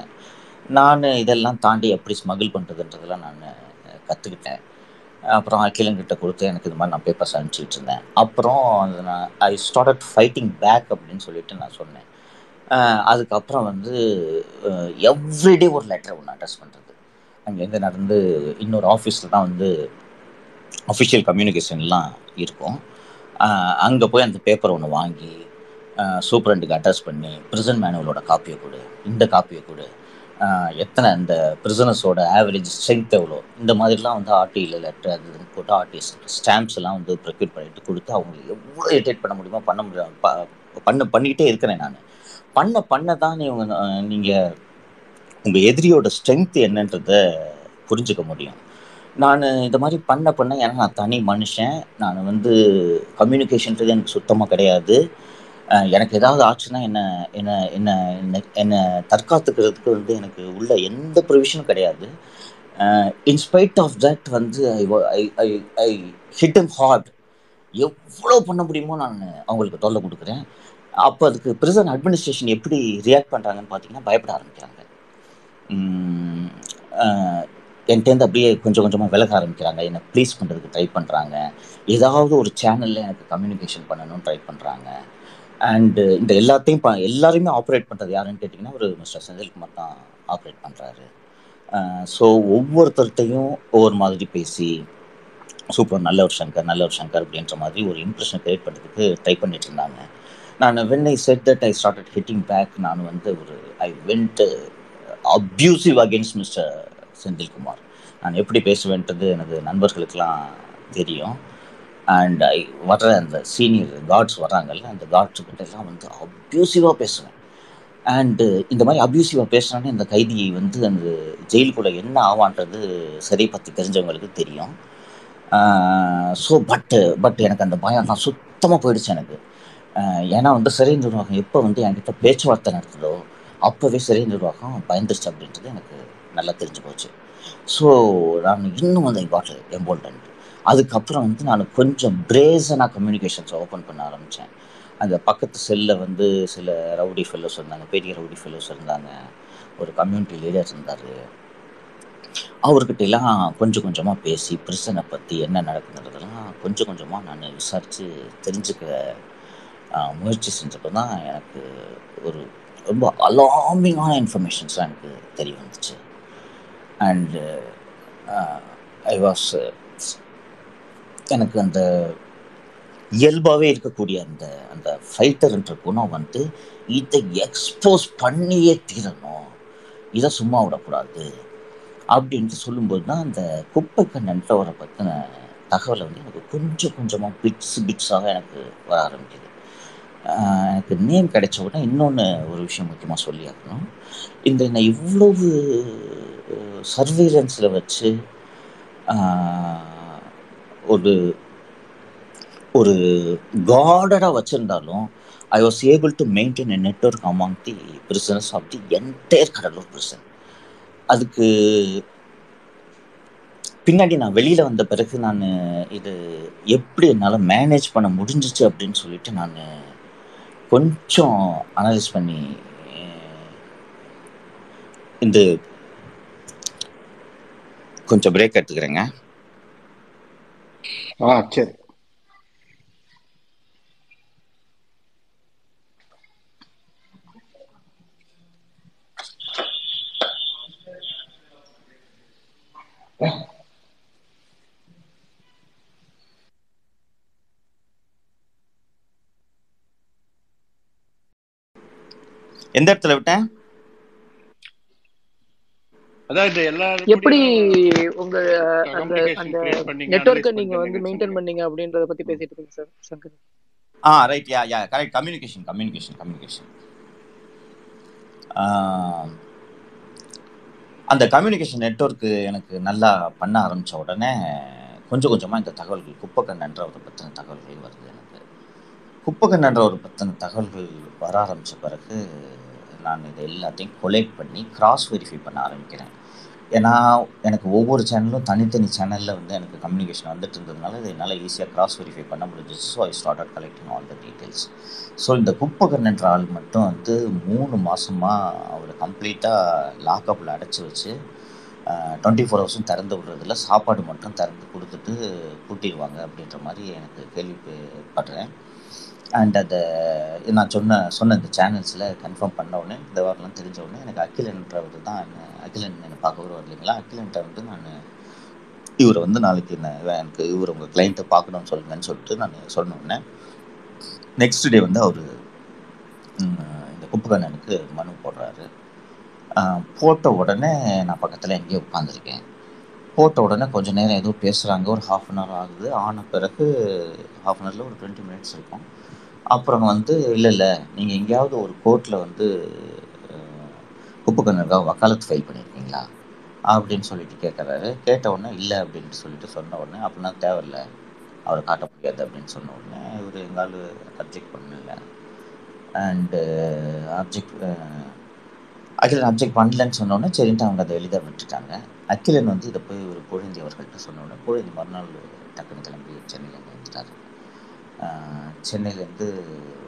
நான் இதெல்லாம் தாண்டி எப்படி ஸ்மகிள் பண்ணுறதுன்றதெல்லாம் நான் கற்றுக்கிட்டேன் அப்புறம் அகிலங்கிட்ட கொடுத்து எனக்கு இது மாதிரி நான் பேப்பர்ஸ் அனுப்பிச்சிட்டு இருந்தேன். அப்புறம் நான் ஐ ஸ்டார்டட் ஃபைட்டிங் பேக் அப்படின்னு சொல்லிட்டு நான் சொன்னேன். அதுக்கப்புறம் வந்து எவ்ரிடே ஒரு லெட்டரை ஒன்று அட்ரஸ் பண்ணுறது அங்கேருந்து நடந்து இன்னொரு ஆஃபீஸில் தான் வந்து அஃபிஷியல் கம்யூனிகேஷன்லாம் இருக்கும். அங்கே போய் அந்த பேப்பர் ஒன்று வாங்கி சூப்பரண்டுக்கு அட்ரஸ் பண்ணி ப்ரிசன் மேனுவலோட காப்பியை கொடு இந்த காப்பியை கொடு. எத்தனை இந்த ப்ரிசனஸோட ஆவரேஜ் ஸ்ட்ரென்த் எவ்வளோ? இந்த மாதிரிலாம் வந்து ஆர்டியில் லெட்டர் அது இதுன்னு போட்டு ஆர்டிஸ்ட் ஸ்டாம்ப்ஸ் எல்லாம் வந்து ப்ரொக்யூர் பண்ணிட்டு கொடுத்து அவங்களுக்கு எவ்வளோ இரிட்டேட் பண்ண முடியுமோ பண்ண முடியும். ப- பண்ண பண்ணிக்கிட்டே இருக்கிறேன் நான். பண்ண பண்ண தான் நீங்கள் நீங்கள் உங்கள் எதிரியோட ஸ்ட்ரென்த் என்னன்றத புரிஞ்சுக்க முடியும். நான் இந்த மாதிரி பண்ண பண்ண ஏன்னா நான் தனி மனுஷன். நான் வந்து கம்யூனிகேஷன்றது எனக்கு சுத்தமாக கிடையாது. எனக்கு ஏதாவது ஆச்சுன்னா என்ன என்ன என்ன என்ன என்னை தற்காத்துக்கிறதுக்கு வந்து எனக்கு உள்ள எந்த ப்ரொவிஷனும் கிடையாது. இன்ஸ்பைட் ஆஃப் தட் வந்து ஐ ஐ ஐ ஐ ஹிட் அம் ஹார்ட் எவ்வளோ பண்ண முடியுமோ நான் அவங்களுக்கு தொல்லை கொடுக்குறேன். அப்போ அதுக்கு பிரிசன் அட்மினிஸ்ட்ரேஷன் எப்படி ரியாக்ட் பண்ணுறாங்கன்னு பார்த்தீங்கன்னா பயப்பட ஆரம்பிக்கிறாங்க. என்கிட்டேருந்து அப்படியே கொஞ்சம் கொஞ்சமாக விலக ஆரம்பிக்கிறாங்க. என்னை ப்ளீஸ் பண்ணுறதுக்கு ட்ரை பண்ணுறாங்க ஏதாவது ஒரு சேனலில் எனக்கு கம்யூனிகேஷன் பண்ணணும்னு ட்ரை பண்ணுறாங்க அண்டு இந்த எல்லாத்தையும் ப எல்லாருமே ஆப்ரேட் பண்ணுறது யாருன்னு கேட்டிங்கன்னா ஒரு மிஸ்டர் செந்தில்குமார் தான் ஆப்ரேட் பண்ணுறாரு ஸோ ஒவ்வொருத்தர்கிட்டையும் ஒவ்வொரு மாதிரி பேசி சூப்பர் நல்ல ஒரு சங்கர் நல்ல ஒரு சங்கர் அப்படின்ற மாதிரி ஒரு இம்ப்ரெஷன் க்ரியேட் பண்ணுறதுக்கு ட்ரை பண்ணிட்டு இருந்தாங்க. நான் when I said that I started hitting back நான் வந்து ஒரு I went abusive against mister Senthilkumar. நான் எப்படி பேசுவேன்றது எனது நண்பர்களுக்கெல்லாம் தெரியும். அண்ட் ஐ வர்ற அந்த சீனியர் காட்ஸ் வர்றாங்கல்ல அந்த காட்ஸ்கிட்ட எல்லாம் வந்து அப்யூசிவாக பேசுவேன். அண்டு இந்த மாதிரி அப்யூசிவாக பேசுனானே இந்த கைதியை வந்து அந்த ஜெயிலுக்குள்ளே என்ன ஆவான்றது சரி பற்றி தெரிஞ்சவங்களுக்கு தெரியும். ஸோ பட்டு பட் எனக்கு அந்த பயம் தான் சுத்தமாக போயிடுச்சு எனக்கு. ஏன்னா வந்து சிறை நிர்வாகம் எப்போ வந்து என்கிட்ட பேச்சுவார்த்தை நடத்துதோ அப்போவே சிறை நிர்வாகம் பயந்துருச்சு அப்படின்றது எனக்கு நல்லா தெரிஞ்சு போச்சு. ஸோ நான் இன்னும் வந்து காட் எம்போல்டன்ட் அதுக்கப்புறம் வந்து நான் கொஞ்சம் பிரேசனாக கம்யூனிகேஷன்ஸ் ஓப்பன் பண்ண ஆரம்பித்தேன் அந்த பக்கத்து செல்லில் வந்து சில ரவுடி ஃபெல்லோஸ் இருந்தாங்க பெரிய ரவுடி ஃபெல்லோஸ் இருந்தாங்க. ஒரு கம்யூனிட்டி லீடர் இருந்தார். அவர்கிட்ட எல்லாம் கொஞ்சம் கொஞ்சமாக பேசி பிரிசனை பற்றி என்ன நடக்குதுன்றதெல்லாம் கொஞ்சம் கொஞ்சமாக நான் விசாரித்து தெரிஞ்சுக்க முயற்சி செஞ்சப்போ தான் எனக்கு ஒரு ரொம்ப அலாமிங்கான இன்ஃபர்மேஷன்ஸ்லாம் எனக்கு தெரிய வந்துச்சு. அண்டு ஐ வாஸ் எனக்கு அந்த இயல்பாகவே இருக்கக்கூடிய அந்த அந்த ஃபைட்டர்ன்ற குணம் வந்து இதை எக்ஸ்போஸ் பண்ணியே தீரணும். இதை சும்மா விடக்கூடாது. அப்படின்ட்டு சொல்லும்போது தான் அந்த குப்பை கண்ணன்றவரை பற்றின தகவலை வந்து எனக்கு கொஞ்சம் கொஞ்சமாக பிட்ஸ் பிட்ஸாக எனக்கு வர ஆரம்பிக்குது. எனக்கு நேம் கிடைச்ச உடனே இன்னொன்று ஒரு விஷயம் முக்கியமாக சொல்லி ஆகணும் இந்த இவ்வளவு சர்வீலன்ஸில் வச்சு ஒரு ஒரு கார்டடாக வச்சுருந்தாலும் I was able to maintain a network among the prisoners of the entire Cuddalore prison அதுக்கு பின்னாடி நான் வெளியில் வந்த பிறகு நான் இது எப்படி என்னால் மேனேஜ் பண்ண முடிஞ்சிச்சு அப்படின்னு சொல்லிட்டு நான் கொஞ்சம் அனலைஸ் பண்ணி இந்த கொஞ்சம் பிரேக் எடுத்துக்கிறேங்க. ஆ சரி. எந்த இடத்துல விட்டேன்? எப்படி உங்க அந்த அந்த நெட்வொர்க்கை நீங்க வந்து மெயின்டைன். பண்ணீங்க அப்படின்றத பத்தி பேசிட்டு இருக்கீங்க sir Shankar. Ah right yeah yeah correct communication communication communication அந்த கம்யூனிகேஷன் நெட்வொர்க்கு எனக்கு நல்லா பண்ண ஆரம்பித்த உடனே கொஞ்சம் கொஞ்சமாக இந்த தகவல்கள் குப்பக்கண்ணன்றவரை பற்றின தகவல்கள் வருது எனக்கு. குப்பக்கண்ணன்றவரை பற்றின தகவல்கள் வர ஆரம்பித்த பிறகு நான் இதை எல்லாத்தையும் கொலேட் பண்ணி கிராஸ் வெரிஃபை பண்ண ஆரம்பிக்கிறேன். ஏன்னா எனக்கு ஒவ்வொரு சேனலும் தனித்தனி சேனலில் வந்து எனக்கு கம்யூனிகேஷன் வந்துட்டு இருந்ததுனால இது என்னால் ஈஸியாக கிராஸ் வெரிஃபை பண்ண முடிஞ்சிச்சு. So I started collecting all the details so இந்த குப்பகன் என்ற ஆள் மட்டும் வந்து மூணு மாதமாக அவர் கம்ப்ளீட்டாக லாக்அப்பில் அடைச்சி வச்சு டுவெண்ட்டி ஃபோர் ஹவர்ஸும் திறந்து விடுறதில்ல சாப்பாடு மட்டும் திறந்து கொடுத்துட்டு கூட்டிடுவாங்க அப்படின்ற மாதிரி எனக்கு கேள்விப்படுறேன் அண்ட் அதை நான் சொன்ன சொன்ன இந்த சேனல்ஸில் கன்ஃபார்ம் பண்ண உடனே இந்த வாரம்லாம் தெரிஞ்ச உடனே எனக்கு அகிலன்றவர் தான் என்ன அகிலன் என்னை பார்க்க வருவார் இல்லைங்களா அகிலன்ட்ட வந்து நான் இவரை வந்து நாளைக்கு என்ன எனக்கு இவர் உங்கள் கிளைண்ட்டை பார்க்கணும்னு சொல்லுங்கன்னு சொல்லிட்டு நான் சொன்ன உடனே நெக்ஸ்ட் டே வந்து அவர் இந்த குப்பகண்ணனுக்கு மனு போடுறாரு. போட்ட உடனே நான் பக்கத்தில் எங்கேயோ உட்காந்துருக்கேன் போட்ட உடனே கொஞ்ச நேரம் ஏதோ பேசுகிறாங்க ஒரு ஹாஃப் அன் ஹவர் ஆகுது. ஆன பிறகு ஹாஃப் அன் ஹவரில் ஒரு டுவெண்ட்டி மினிட்ஸ் இருக்கும். அப்புறம் வந்து இல்லை இல்லை நீங்கள் எங்கேயாவது ஒரு கோர்ட்டில் வந்து குப்பக்கண்ணருக்காக வக்காலத்து ஃபைல் பண்ணியிருக்கீங்களா அப்படின்னு சொல்லிட்டு கேட்குறாரு கேட்ட உடனே இல்லை அப்படின்ட்டு சொல்லிட்டு சொன்ன உடனே அப்படின்னா தேவையில்ல. அவரை காட்ட முடியாது அப்படின்னு சொன்ன உடனே இவர் எங்காலும் அப்ஜெக்ட் பண்ணல. And object uh, uh, Akilan object பண்ணலன்னு சொன்னோடனே சரின்ட்டு அவங்க அதை எளிதாக விட்டுட்டாங்க. அகிலன் வந்து இதை போய் ஒரு புழந்தி அவர்கள்ட்ட சொன்ன உடனே புழந்தி மறுநாள் டக்குன்னு கிளம்பி சென்னையில் வந்துட்டார். சென்னையிலேருந்து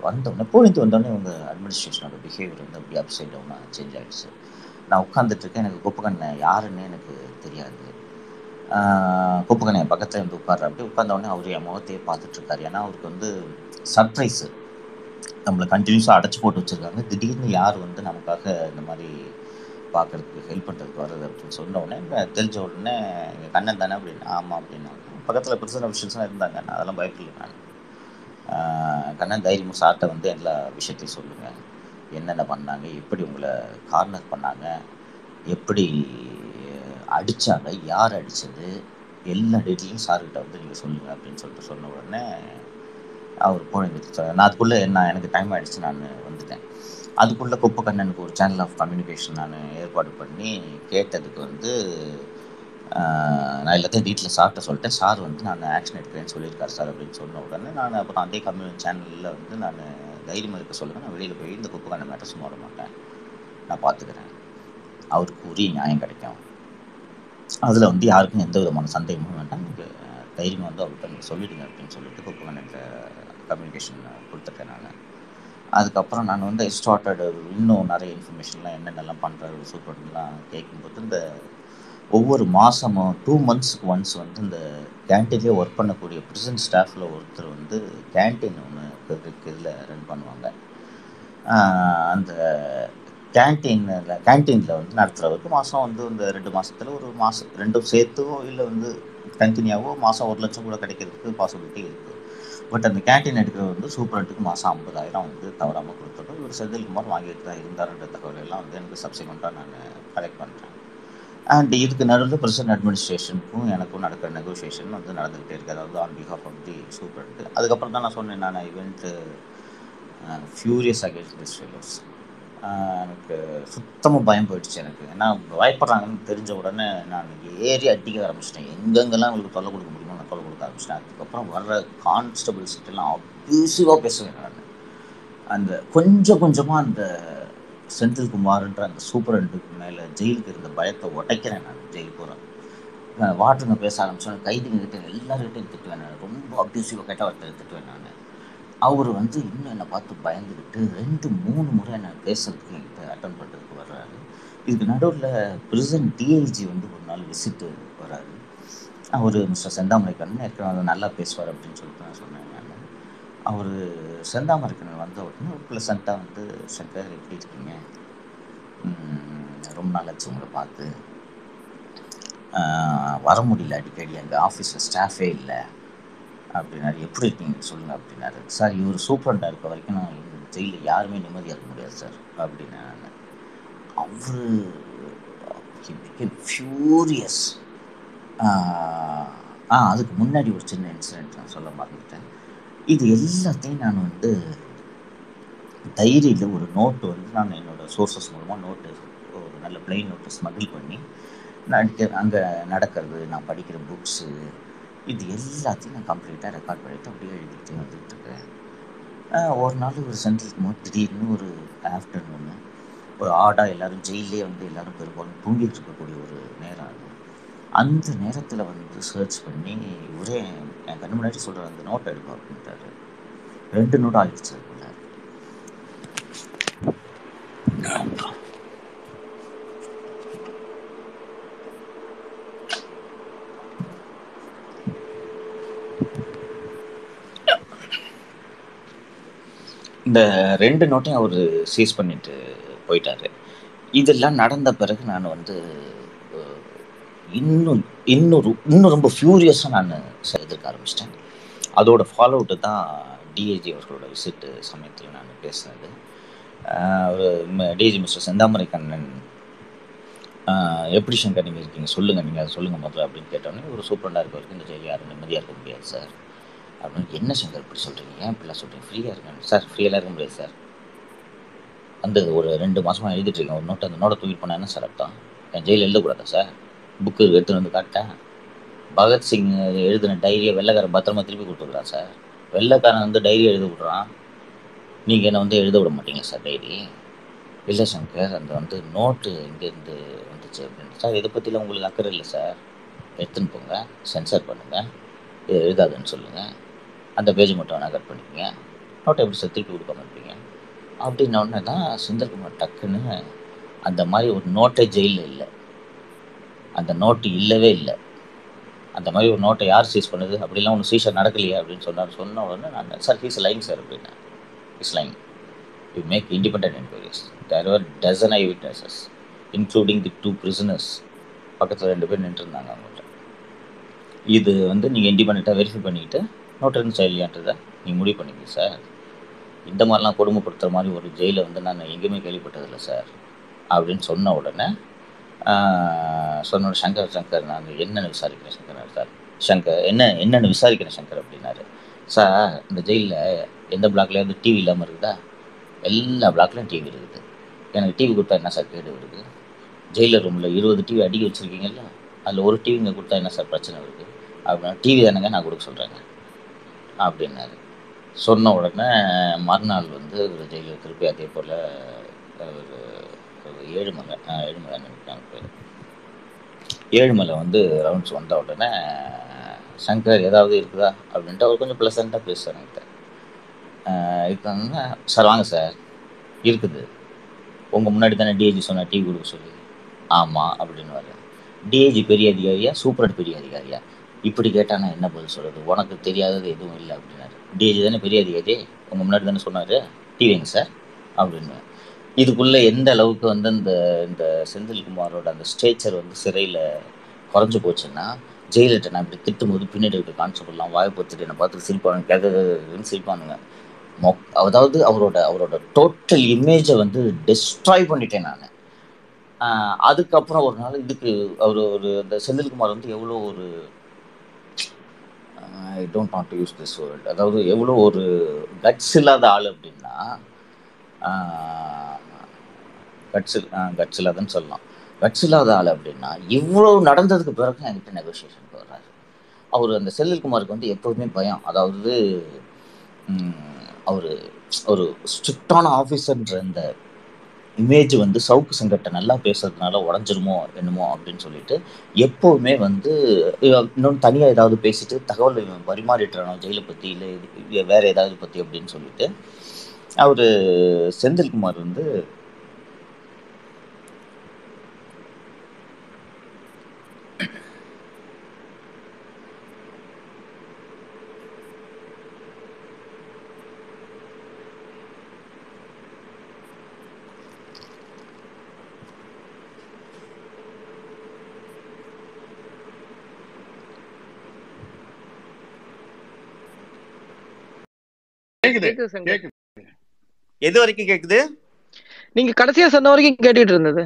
வந்தோடனே போயிட்டு வந்தோடனே இவங்க அட்மினிஸ்ட்ரேஷனோட பிஹேவியர் வந்து அப்படியே அப்சைட் டவுனாக சேஞ்ச் ஆகிடுச்சு நான் உட்காந்துட்ருக்கேன் எனக்கு குப்பக்கண்ணை யாருன்னு எனக்கு தெரியாது. குப்பக்கண்ணை என் பக்கத்தில் இருந்து உட்கார்ற அப்படி உட்காந்தோடனே அவர் என் முகத்தையே பார்த்துட்ருக்காரு ஏன்னா அவருக்கு வந்து சர்ப்ரைஸு நம்மளை கண்டினியூஸாக அடைச்சி போட்டு வச்சுருக்காங்க. திடீர்னு யார் வந்து நமக்காக இந்த மாதிரி பார்க்கறதுக்கு ஹெல்ப் பண்ணுறதுக்கு வர்றது அப்படின்னு சொன்ன உடனே தெரிஞ்ச உடனே எங்கள் கண்ணன் தானே? அப்படின்னு ஆமாம் அப்படின்னாங்க. பக்கத்தில் பர்சனல் விஷயம்ஸ்லாம் இருந்தாங்க. நான் அதெல்லாம் பயப்படல நான். கண்ணன் தைரியமாக சார்ட்ட வந்து எல்லா விஷயத்தையும் சொல்லுங்கள் என்னென்ன பண்ணாங்க எப்படி உங்களை கார்னர் பண்ணாங்க எப்படி அடித்தாங்க யார் அடித்தது எல்லா டீட்டெயிலும் சார்கிட்ட வந்து நீங்கள் சொல்லுங்கள் அப்படின்னு சொல்லிட்டு சொன்ன உடனே அவர் போனது நான் அதுக்குள்ளே என்ன எனக்கு டைம் ஆகிடுச்சு நான் வந்துட்டேன். அதுக்குள்ளே குப்பக்கண்ணனுக்கு ஒரு சேனல் ஆஃப் கம்யூனிகேஷன் நான் ஏற்பாடு பண்ணி கேட்டதுக்கு வந்து நான் எல்லாத்தையும் வீட்டில் சார்கிட்ட சொல்லிட்டேன். சார் வந்து நான் ஆக்ஷன் எடுக்கிறேன்னு சொல்லியிருக்காரு சார் அப்படின்னு சொன்ன உடனே நான் அப்புறம் அதே கம்யூனி சேனலில் வந்து நான் தைரியமாக இருக்க சொல்லுங்கள் நான் வெளியில் போய் இந்த குப்புக்கான மேட்டர் சும்மா விட மாட்டேன். நான் பார்த்துக்கிறேன் அவருக்கு உரிய நியாயம் கிடைக்கும். அதில் வந்து யாருக்கும் எந்த விதமான சந்தேகமும் வேண்டாம். நீங்கள் தைரியமாக வந்து அவர்கிட்ட நீங்கள் சொல்லிடுங்க அப்படின்னு சொல்லிட்டு குப்பகண்ணன்ற கம்யூனிகேஷன் கொடுத்துட்டேன் நான். அதுக்கப்புறம் நான் வந்து ஸ்டார்டட் இன்னும் நிறைய இன்ஃபர்மேஷன்லாம் என்னென்னலாம் பண்ணுறாரு சூப்பர்லாம் கேட்கும்போது இந்த ஒவ்வொரு மாதமும் டூ மந்த்ஸ்க்கு ஒன்ஸ் வந்து இந்த கேன்டீன்லேயே ஒர்க் பண்ணக்கூடிய ப்ரிசன் ஸ்டாஃபில் ஒருத்தர் வந்து கேன்டீன் ஒன்று இதில் ரன் பண்ணுவாங்க. அந்த கேன்டீனில் கேன்டீனில் வந்து நடத்துகிறவருக்கு மாதம் வந்து இந்த ரெண்டு மாதத்தில் ஒரு மாதம் ரெண்டும் சேர்த்தோ இல்லை வந்து தனித்தனியாகவோ மாதம் ஒரு லட்சம் கூட கிடைக்கிறதுக்கு பாசிபிலிட்டி இருக்குது பட் அந்த கேன்டீன் எடுக்கிறவர் வந்து சூப்பரண்ட்டுக்கு மாதம் ஐம்பதாயிரம் வந்து தவறாமல் கொடுத்துட்டோம். இவர் செந்தில்குமார் வாங்கிட்டு தான் இருந்தாருன்ற தகவல் எல்லாம் வந்து எனக்கு சப்சிக்வெண்ட்டாக நான் கலெக்ட் பண்ணுறேன் அண்ட் இதுக்கு நடுவில் பிரசன்ட் அட்மினிஸ்ட்ரேஷனுக்கும் எனக்கும் நடக்கிற நெகோசியேஷன் வந்து நடந்துக்கிட்டே இருக்குது அதாவது on behalf of the superintendent அதுக்கப்புறம் தான் நான் சொன்னேன் நான் I went furious against this fellows எனக்கு சுத்தமாக பயம் போயிடுச்சு எனக்கு. ஏன்னா பயப்படுறாங்கன்னு தெரிஞ்ச உடனே நான் ஏறி அடிக்க ஆரம்பிச்சிட்டேன். எங்கெங்கெல்லாம் உங்களுக்கு தொல்லை கொடுக்க முடியுமோ நான் தொல்லை கொடுக்க ஆரம்பிச்சிட்டேன். அதுக்கப்புறம் வர்ற கான்ஸ்டபிள்ஸ்கிட்டலாம் அப்யூசிவாக பேசுவேன் நான். அந்த கொஞ்சம் கொஞ்சமாக அந்த செந்தில்குமார்ன்ற அந்த சூப்பரண்டுக்கு மேலே ஜெயிலுக்கு இருந்த பயத்தை உடைக்கிறேன் நான் ஜெயில் போகிறேன் வாட்டருங்க பேச ஆரம்பிச்சோன்னே கைதிங்க கிட்ட எல்லாருக்கிட்டையும் திட்டுவேன் நான் ரொம்ப அப்யூசிவாக கெட்ட வார்த்தை திட்டுவேன் நான். அவர் வந்து இன்னும் என்னை பார்த்து பயந்துக்கிட்டு ரெண்டு மூணு முறை என்னை பேசுறதுக்கு என்கிட்ட அட்டன் பண்ணுறதுக்கு வர்றாரு. இதுக்கு நடுவில் பிரிசன் டிஐஜி வந்து ஒரு நாள் விசிட்டு வர்றாரு. அவர் மிஸ்டர் செந்தாமரைக்கண்ணன் ஏற்கனவே நல்லா பேசுவார் அப்படின்னு சொல்லிட்டு நான் சொன்னேன். அவர் செந்தாமரைக்கண்ணன் வந்த உடனே ஒரு ப்ளசண்ட்டாக வந்து சங்கர் எப்படி இருக்கீங்க? ரொம்ப நாளாச்சு உங்களை பார்த்து. வர முடியல அடிக்கடி. எங்கள் ஆஃபீஸில் ஸ்டாஃபே இல்லை. அப்படின்னாரு. எப்படி இருக்கீங்க? சொல்லுங்கள் அப்படின்னாரு. சார் இவர் சூப்பரண்டாக இருக்க வரைக்கும் நான் ஜெயிலில் யாருமே நிம்மதியாக இருக்க முடியாது சார். அப்படின்னு நான் அவர் ஃபியூரியஸ் ஆ அதுக்கு முன்னாடி ஒரு சின்ன இன்சிடென்ட் நான் சொல்ல மறந்துட்டேன். இது எல்லாத்தையும் நான் வந்து டைரியில் ஒரு நோட்டு வந்து நான் என்னோடய சோர்சஸ் மூலமாக நோட்டு ஒரு நல்ல பிளெயின் நோட்டு ஸ்மகிள் பண்ணி நான் அங்கே நடக்கிறது நான் படிக்கிற புக்ஸு இது எல்லாத்தையும் நான் கம்ப்ளீட்டாக ரெக்கார்ட் பண்ணிவிட்டு அப்படியே எழுதிக்கிட்டே வந்துட்டுருக்கேன் ஒரு நாள் ஒரு சென்ட்ரல் திடீர்னு ஒரு ஆஃப்டர்நூனு ஒரு ஆடாக எல்லோரும் ஜெயிலே வந்து எல்லோரும் பெரும்பாலும் தூங்கிட்டு இருக்கக்கூடிய ஒரு நேரம் அது. அந்த நேரத்தில் வந்து சர்ச் பண்ணி ஒரே என் கண்ணு முன்னாடி சொல்கிற அந்த நோட்டை எடுக்கும் அப்படின்ட்டாரு ரெண்டு நோட் ஆகிடுச்சு இந்த ரெண்டு நோட்டையும் அவர் சீஸ் பண்ணிட்டு போயிட்டாரு. இதெல்லாம் நடந்த பிறகு நான் வந்து இன்னும் இன்னொரு இன்னும் ரொம்ப ஃபியூரியஸாக நான் எதிர்க்க ஆரம்பிச்சிட்டேன். அதோட ஃபாலோ அவுட்டு தான் டிஏஜி அவர்களோட விசிட்டு சமயத்தில் நான் பேசினது. ஒரு டிஏஜி மிஸ்டர் செந்தாமரை கண்ணன் எப்படி சங்கர் நீங்கள் இருக்கீங்க? சொல்லுங்கள் நீங்கள் அதை சொல்லுங்கள் முதல்ல அப்படின்னு கேட்டோன்னே ஒரு சூப்பராக இருக்க வரைக்கும் இந்த ஜெயிலில் யாரும் நிம்மதியாக இருக்க முடியாது சார் அப்படின்னு என்ன சங்கர் இப்படி சொல்கிறீங்க ஏன் இப்படிலாம் சொல்கிறீங்க ஃப்ரீயாக இருக்கேன் சார் ஃப்ரீயெல்லாம் இருக்க முடியாது சார் அந்த ஒரு ரெண்டு மாதமாக எழுதிட்டுருக்கேன் ஒரு நோட்டை அந்த நோட்டை தூக்கி போனால் என்ன சார் அர்த்தம்? என் ஜெயிலில் எழுதக்கூடாதா சார் புக்கு எடுத்துகிட்டு வந்து காட்டேன். பகத்சிங் எழுதின டைரியை வெள்ளைக்காரன் பத்திரமா திருப்பி கொடுத்துருக்கான் சார். வெள்ளைக்காரன் வந்து டைரி எழுத விட்றான் நீங்கள் என்ன வந்து எழுத விட மாட்டீங்க சார் டைரி இல்லை சங்கர் அந்த வந்து நோட்டு இங்கேருந்து வந்துச்சு அப்படின்னு சார் இதை பற்றிலாம் உங்களுக்கு அக்கறை இல்லை சார். எடுத்துன்னு போங்க சென்சர் பண்ணுங்கள் இதை எழுதாதுன்னு சொல்லுங்கள் அந்த பேஜ் மட்டும் வேணால் கட் பண்ணிக்கோங்க. நோட்டை எப்படி சார் திருப்பி கொடுக்க மாட்டீங்க? அப்படின்ன உடனே தான் சுந்தர்குமார் டக்குன்னு அந்த மாதிரி ஒரு நோட்டே ஜெயிலில் இல்லை. அந்த நோட்டு இல்லவே இல்லை. அந்த மாதிரி ஒரு நோட்டை யார் சீஸ் பண்ணுது? அப்படிலாம் ஒன்று சீசர் நடக்கலையே அப்படின்னு சொன்னார். சொன்ன உடனே நான் சார் ஹீஸ் லைங் சார் அப்படின்னா is lying you make independent enquiries there are dozen eyewitnesses including the two prisoners பக்கத்தில் ரெண்டு பேர் நின்றுருந்தாங்க அவங்கள்ட்ட. இது வந்து நீங்கள் இண்டிபெண்ட்டாக வெரிஃபை பண்ணிக்கிட்டு நோட் இருந்துச்சா இல்லையான்றதை நீங்கள் முடிவு பண்ணிக்கங்க சார் இந்த மாதிரிலாம் கொடுமைப்படுத்துகிற மாதிரி ஒரு ஜெயிலை வந்து நான் எங்கேயுமே கேள்விப்பட்டதில்லை சார் அப்படின்னு சொன்ன உடனே சொன்ன சங்கர் சங்கர் நான் என்னென்னு விசாரிக்கிறேன் சங்கர் சார் சங்கர் என்ன என்னென்னு விசாரிக்கிறேன் சங்கர் அப்படின்னாரு. சார் இந்த ஜெயிலில் எந்த பிளாக்லேயாவது டிவி இல்லாமல் இருக்குதா? எல்லா பிளாக்லையும் டிவி இருக்குது. எனக்கு டிவி கொடுத்தா என்ன சார் கேடு இருக்குது ஜெயிலர் ரூமில் இருபது டிவி அடிக்க வச்சுருக்கீங்கல்ல அதில் ஒரு டிவிங்க கொடுத்தா என்ன சார் பிரச்சனை இருக்குது அப்படின்னா டிவி தானேங்க நான் கொடுக்க சொல்கிறேங்க அப்படின்னாரு. சொன்ன உடனே மறுநாள் வந்து ஒரு ஜெயிலில் திருப்பி அதே போல் ஒரு ஏழுமலை ஏழுமலை நினைக்கிறாங்க பேர் ஏழுமலை வந்து ரவுண்ட்ஸ் வந்த உடனே சங்கர் ஏதாவது இருக்குதா அப்படின்ட்டு அவர் கொஞ்சம் ப்ளசண்ட்டாக பேசுவார் என்கிட்ட. இருக்காங்கன்னா சார் வாங்க சார். இருக்குது. உங்கள் முன்னாடி தானே டிஏஜி சொன்னால் டிவி கொடுக்க சொல்லி. ஆமாம் அப்படின்னு டிஏஜி பெரிய அதிகாரியா? சூப்பரட் பெரிய அதிகாரியா? இப்படி கேட்டால் நான் என்ன பதில் சொல்கிறது உனக்கு தெரியாதது எதுவும் இல்லை அப்படின்னாரு. டிஏஜி தானே பெரிய அதிகாரி? உங்கள் முன்னாடி தானே சொன்னார். டிவிங்க சார் அப்படின்னு இதுக்குள்ளே எந்த அளவுக்கு வந்து இந்த இந்த செந்தில்குமாரோட அந்த ஸ்டேச்சர் வந்து சிறையில் குறைஞ்சி போச்சுன்னா ஜெயிலர்கிட்ட நான் இப்படி திட்டும்போது பின்னாடி இருக்க கான்ஸ்டபிள்லாம் வாயை பார்த்துட்டு என்னை பார்த்து சிரிப்பானுங்க கேட்கன்னு சிரிப்பானுங்க. மொ அதாவது அவரோட அவரோட டோட்டல் இமேஜை வந்து டிஸ்ட்ராய் பண்ணிட்டேன் நான். அதுக்கப்புறம் ஒரு நாள் இதுக்கு அவர் ஒரு அந்த செந்தில்குமார் வந்து எவ்வளோ ஒரு I don't want to use this word அதாவது எவ்வளோ ஒரு கட்ஸ் இல்லாத ஆள் அப்படின்னா கட்ஸ் கட்ஸ் இல்லாதன்னு சொல்லலாம். கட்ஸ் இல்லாத ஆள் அப்படின்னா இவ்வளோ நடந்ததுக்கு பிறகு என்கிட்ட நெகோசியேஷனுக்கு வர்றாரு. அவர் அந்த செந்தில்குமாருக்கு வந்து எப்போதுமே பயம். அதாவது அவர் ஒரு ஸ்ட்ரிக்டான ஆஃபீஸர்ன்ற அந்த இமேஜ் வந்து சவுக்கு சங்கட்டை நல்லா பேசுறதுனால உடஞ்சிருமோ என்னமோ அப்படின்னு சொல்லிட்டு எப்போவுமே வந்து இன்னொன்று தனியாக ஏதாவது பேசிட்டு தகவல் பரிமாறிட்டுறானோ ஜெயிலை பற்றி இல்லை வேறு வேற ஏதாவது பற்றி அப்படின்னு சொல்லிட்டு அவர் செந்தில்குமார் வந்து கேக்குது எது வரைக்கும் கேக்குது? நீங்க கடைசியா சொன்ன வரைக்கும் கேட்டுட்டு இருந்தது.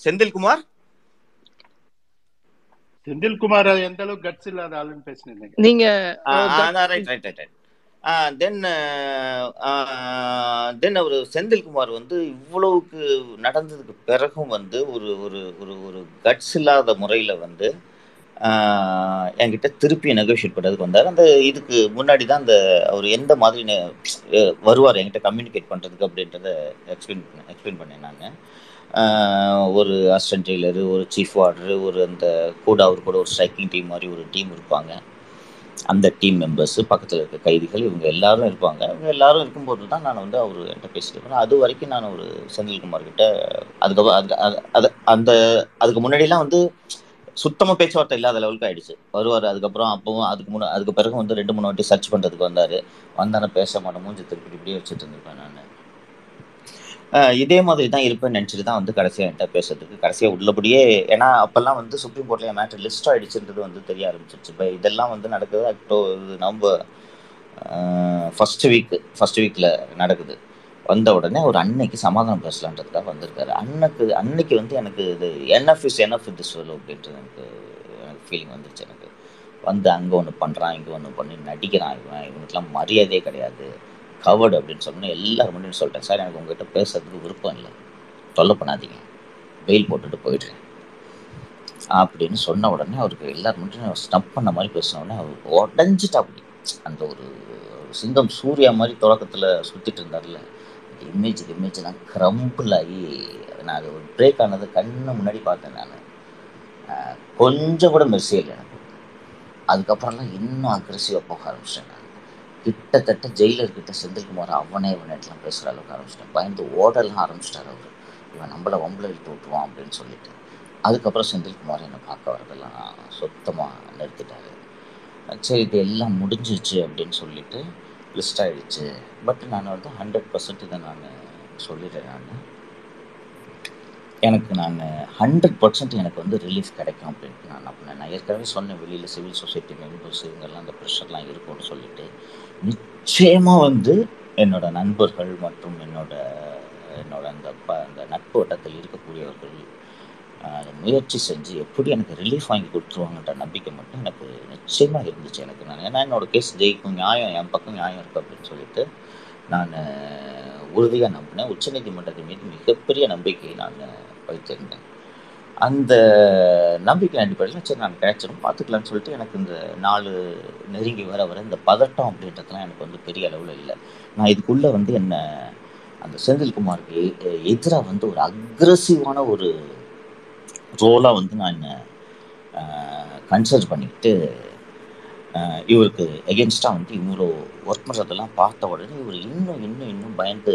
செந்தில்குமார்? செந்தில்குமார் எந்த அளவுக்கு கட்ஸ் இல்லாத ஆளுன்னு பேசினீங்க நீங்க right right right right then then அவர் செந்தில்குமார் வந்து இவ்வளவுக்கு நடந்ததுக்கு பிறகும் வந்து ஒரு ஒரு ஒரு ஒரு கட்ஸ் இல்லாத முறையில் வந்து என்கிட்ட திருப்பி நெகோஷியேட் பண்ணுறதுக்கு வந்தார். அந்த இதுக்கு முன்னாடி தான் அந்த அவர் எந்த மாதிரி வருவார் என்கிட்ட கம்யூனிகேட் பண்ணுறதுக்கு அப்படின்றத எக்ஸ்பிளைன் எக்ஸ்பிளைன் பண்ணேன் நான். ஒரு அசிஸ்டன்ட் டெய்லரு ஒரு சீஃப் வார்டரு ஒரு அந்த கூட அவர் கூட ஒரு ஸ்ட்ரைக்கிங் டீம் மாதிரி ஒரு டீம் இருப்பாங்க. அந்த டீம் மெம்பர்ஸு பக்கத்தில் இருக்க கைதிகள் இவங்க எல்லாரும் இருப்பாங்க. இவங்க எல்லாரும் இருக்கும்போது தான் நான் வந்து அவர் என்கிட்ட பேசிட்டு இருப்பேன். அது வரைக்கும் நான் ஒரு செந்தில்குமார் கிட்ட அதுக்கப்புறம் அது- அது அந்த அதுக்கு முன்னாடிலாம் வந்து சுத்தமாக பேச்சுவார்த்தை இல்லாத லெவலுக்கு ஆயிடுச்சு. வருவார் அதுக்கப்புறம் அப்பவும் அதுக்கு முன்ன அதுக்கு பிறகு வந்து ரெண்டு மூணு வாட்டி சர்ச் பண்ணுறதுக்கு வந்தார். வந்தானே பேச மாட்டேன் மூஞ்சி திருப்பி இப்படியே வச்சுட்டு இருந்திருப்பேன் நான். இதே மாதிரி தான் இருப்பேன்னு நினச்சிட்டு தான் வந்து கடைசியாக என்கிட்ட பேசுறதுக்கு கடைசியாக உள்ளபடியே ஏன்னா அப்போல்லாம் வந்து சுப்ரீம் கோர்ட்ல என் மேட்ரு லிஸ்ட் ஆயிடுச்சுன்றது வந்து தெரிய ஆரம்பிச்சிருச்சு. இப்போ இதெல்லாம் வந்து நடக்குது அக்டோ இது நவம்பர் ஃபர்ஸ்ட் வீக் ஃபர்ஸ்ட் வீக்கில் நடக்குது. வந்த உடனே ஒரு அன்னைக்கு சமாதானம் பேசலான்றதுக்காக வந்திருக்காரு. அன்னைக்கு அன்னைக்கு வந்து எனக்கு இது என்எஃப் இஸ் என்எஃப் இது சொல்லு அப்படின்றது எனக்கு எனக்கு ஃபீலிங் வந்துருச்சு எனக்கு. வந்து அங்கே ஒன்று பண்ணுறான் இங்கே ஒன்று பண்ணி நடிக்கிறான் இவன். இவனுக்குலாம் மரியாதையே கிடையாது. கவர்டு அப்படின்னு சொன்னோன்னே எல்லாரும் முன்னாடி சொல்லிட்டேன். சார் எனக்கு உங்ககிட்ட பேசுறதுக்கு விருப்பம் இல்லை. தொல்லை பண்ணாதீங்க. வெயில் போட்டுட்டு போயிடுறேன். அப்படின்னு சொன்ன உடனே அவருக்கு எல்லாரும் முன்னாடி ஸ்டப் பண்ண மாதிரி பேசின உடனே அவர் உடஞ்சிட்டா அப்படி அந்த ஒரு சிங்கம் சூர்யா மாதிரி தொடக்கத்தில் சுற்றிட்டு இருந்தார்ல அந்த இமேஜ் இமேஜ்லாம் கிரம்பிள் ஆகி நான் அது ஒரு பிரேக் ஆனது கண்ணு முன்னாடி பார்த்தேன் நான். கொஞ்சம் கூட மெர்சி இல்லை எனக்கு. அதுக்கப்புறம்லாம் இன்னும் அக்ரெசிவாக போக ஆரம்பிச்சிட்டேன் நான். கிட்டத்தட்ட ஜெயிலர் கிட்ட செந்தில்குமார் அவனே இவனேட்டெலாம் பேசுகிற அளவுக்கு ஆரம்பிச்சிட்டேன். பயந்து ஓடலாம் ஆரம்பிச்சிட்டார் அவர். இவன் நம்மளை வம்பளை இழுத்து விட்டுருவான் அப்படின்னு சொல்லிட்டு. அதுக்கப்புறம் செந்தில்குமார் என்னை பார்க்க வரதெல்லாம் சுத்தமாக நிறுத்திட்டாரு. சரி இது எல்லாம் முடிஞ்சிச்சு அப்படின்னு சொல்லிட்டு லிஸ்ட் ஆகிடுச்சு பட் நான் வந்து ஹண்ட்ரட் பர்சன்ட் இதை நான் சொல்லிடுறேன் நான். எனக்கு நான் ஹண்ட்ரட் பர்சன்ட் எனக்கு வந்து ரிலீஃப் கிடைக்கும் அப்படின்ட்டு நான் நம்பினேன் நான் ஏற்கனவே சொன்னேன் வெளியில் சிவில் சொசைட்டி மெம்பர்ஸ் இவங்கெல்லாம் அந்த ப்ரெஷர்லாம் இருக்கும்னு சொல்லிட்டு. நிச்சயமாக வந்து என்னோட நண்பர்கள் மற்றும் என்னோட என்னோட அந்த ப அந்த நட்பு வட்டத்தில் இருக்கக்கூடியவர்கள் முயற்சி செஞ்சு எப்படி எனக்கு ரிலீஃப் வாங்கி கொடுத்துருவாங்கன்ற நம்பிக்கை மட்டும் எனக்கு நிச்சயமாக இருந்துச்சு எனக்கு நான். ஏன்னா என்னோட கேஸ் ஜெயிக்கும் நியாயம் என் பக்கம் நியாயம் இருக்குது அப்படின்னு சொல்லிட்டு நான் உறுதியாக நம்பினேன். உச்சநீதிமன்றத்தின் மீது மிகப்பெரிய நம்பிக்கை நான் வைத்திருந்தேன். அந்த நம்பிக்கை அடிப்படையில் சரி நான் கிடைச்சிடும் பார்த்துக்கலாம்னு சொல்லிட்டு எனக்கு இந்த நாலு நெருங்கி வர வர இந்த பதட்டம் அப்படின்றதுலாம் எனக்கு வந்து பெரிய அளவில் இல்லை. நான் இதுக்குள்ளே வந்து என்ன அந்த செந்தில்குமாருக்கு எதிராக வந்து ஒரு அக்ரஸிவான ஒரு ரோலாக வந்து நான் கன்சல்ட் பண்ணிக்கிட்டு இவருக்கு எகென்ஸ்டாக வந்து இவ்வளோ ஒர்க் பண்ணுறதெல்லாம் பார்த்த உடனே இவர் இன்னும் இன்னும் இன்னும் பயந்து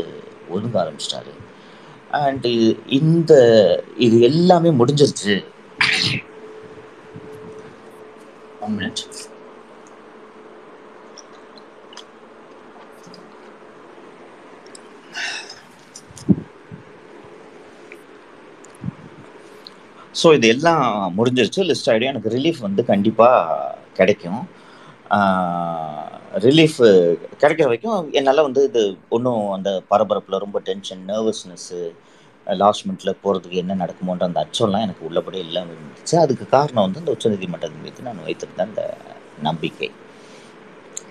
ஒதுங்க ஆரம்பிச்சிட்டாரு. அண்டு இந்த இது எல்லாமே முடிஞ்சிருச்சு. ஒன் மினிட் ஸோ இது எல்லாம் முடிஞ்சிருச்சு. லிஸ்ட் ஆகிடும் எனக்கு ரிலீஃப் வந்து கண்டிப்பாக கிடைக்கும். ரிலீஃப் கிடைக்கிற வரைக்கும் என்னால் வந்து இது ஒன்றும் அந்த பரபரப்பில் ரொம்ப டென்ஷன் நர்வஸ்னஸ்ஸு லாஸ்ட் மினிட்ல போகிறதுக்கு என்ன நடக்குமோன்ற அந்த அச்சம்லாம் எனக்கு உள்ளபடி இல்லாமல் இருந்துச்சு. அதுக்கு காரணம் வந்து அந்த உச்சநீதிமன்றத்தின் மீது நான் வைத்திருந்த அந்த நம்பிக்கை.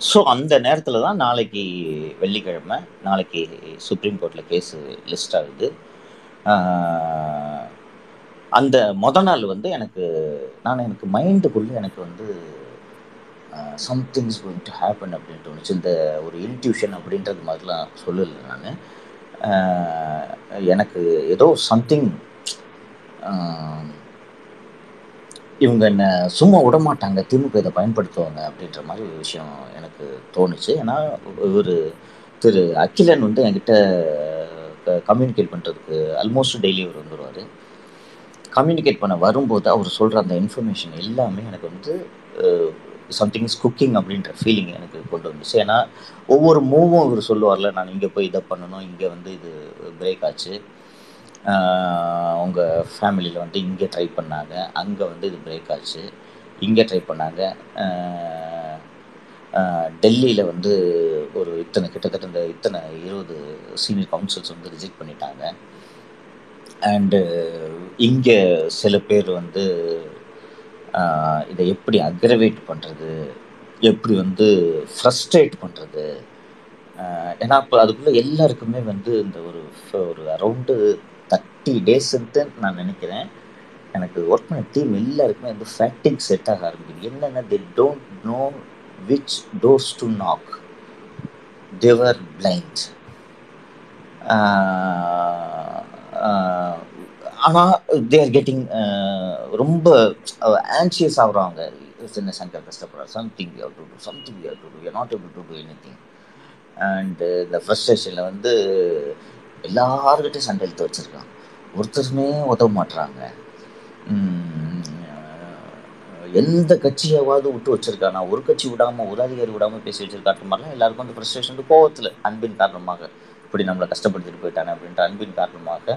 ஸோ அந்த நேரத்தில் தான் நாளைக்கு வெள்ளிக்கிழமை நாளைக்கு சுப்ரீம் கோர்ட்டில் கேஸு லிஸ்ட் ஆகுது. அந்த மொத நாள் வந்து எனக்கு நான் எனக்கு மைண்டுக்குள்ளே எனக்கு வந்து சம்திங்ஸ் கோயிங் டு ஹேப்பன் அப்படின்னு தோணுச்சு. இந்த ஒரு இன்ட்யூஷன் அப்படின்றது மாதிரிலாம் சொல்லலை நான். எனக்கு ஏதோ சம்திங் இவங்க என்ன சும்மா விட மாட்டாங்க திமுக இதை பயன்படுத்துவாங்க அப்படின்ற மாதிரி ஒரு விஷயம் எனக்கு தோணுச்சு. ஏன்னா இவர் திரு அகிலன் வந்து என்கிட்ட கம்யூனிகேட் பண்ணுறதுக்கு ஆல்மோஸ்ட் டெய்லி அவர் வந்துடுவார் கம்யூனிகேட் பண்ண வரும்போது அவர் சொல்கிற அந்த இன்ஃபர்மேஷன் எல்லாமே எனக்கு வந்து சம்திங் இஸ் குக்கிங் அப்படின்ற ஃபீலிங் எனக்கு கொண்டு வந்துச்சு. ஏன்னா ஒவ்வொரு மூவும் இவர் சொல்லுவார்ல நான் இங்கே போய் இதை பண்ணணும் இங்கே வந்து இது பிரேக் ஆச்சு. அவங்க ஃபேமிலியில் வந்து இங்கே ட்ரை பண்ணாங்க அங்கே வந்து இது பிரேக் ஆச்சு. இங்கே ட்ரை பண்ணாங்க. டெல்லியில் வந்து ஒரு இத்தனை கிட்டத்தட்ட இந்த இத்தனை இருபது சீனியர் கவுன்சில்ஸ் வந்து ரிஜெக்ட் பண்ணிட்டாங்க. அண்டு uh, இங்கே சில பேர் வந்து இதை எப்படி அக்ரவேட் பண்ணுறது எப்படி வந்து ஃப்ரஸ்ட்ரேட் பண்ணுறது ஏன்னா இப்போ அதுக்குள்ளே எல்லாருக்குமே வந்து இந்த ஒரு ஒரு அரௌண்டு தேர்ட்டி டேஸ்ன்ட்டு நான் நினைக்கிறேன். எனக்கு ஒர்க் பண்ண டீம் எல்லாருக்குமே வந்து ஃபேக்டிங் செட் ஆக ஆரம்பிக்குது. என்னென்ன they don't know which doors to knock they're blind ஆனால் தே ஆர் கெட்டிங் ரொம்ப uh, ஆன்சியஸ் ஆகுறாங்க. சின்ன Shankar கஷ்டப்படுறார். Something you to do something you to do you not able to do anything and இந்த ஃப்ரஸ்ட்ரேஷனில் வந்து எல்லாருக்கிட்டையும் சண்டை இழுத்து வச்சுருக்கான் ஒருத்தருமே உதவ மாட்டுறாங்க எந்த கட்சியாவது விட்டு வச்சிருக்கானா ஒரு கட்சி விடாமல் ஒரு அதிகாரி விடாமல் பேசி வச்சிருக்காட்டு மாதிரிலாம் எல்லாருக்கும் அந்த ஃப்ரஸ்ட்ரேஷன் கோவத்தில் அன்பின் காரணமாக இப்படி நம்மளை கஷ்டப்படுத்திட்டு போயிட்டானே அப்படின்ற அன்பின் காரணமாக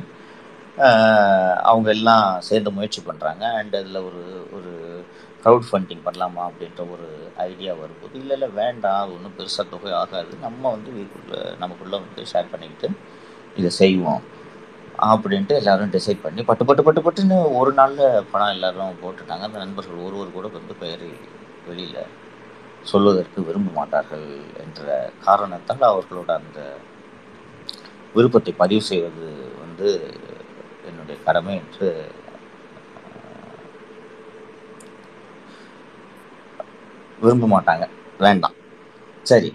அவங்க எல்லாம் சேர்ந்து முயற்சி பண்ணுறாங்க அண்ட் அதில் ஒரு ஒரு க்ரௌட் ஃபண்டிங் பண்ணலாமா அப்படின்ற ஒரு ஐடியா வரும்போது இல்லை இல்லை வேண்டாம். அது ஒன்றும் பெருசாக தொகை ஆகாது. நம்ம வந்து வீட்டுக்குள்ளே நமக்குள்ளே வந்து ஷேர் பண்ணிக்கிட்டு இதை செய்வோம். அப்படின்ட்டு எல்லாரும் டிசைட் பண்ணி பட்டு பட்டு பட்டு பட்டுன்னு ஒரு நாளில் பணம் எல்லாரும் போட்டுட்டாங்க அந்த நண்பர்கள் ஒருவர் கூட வந்து பெயர் வெளியில் சொல்வதற்கு விரும்ப மாட்டார்கள் என்ற காரணத்தால் அவர்களோட அந்த விருப்பத்தை பதிவு செய்வது வந்து என்னுடைய கடமை என்று விரும்ப மாட்டாங்க. வேண்டாம். சரி.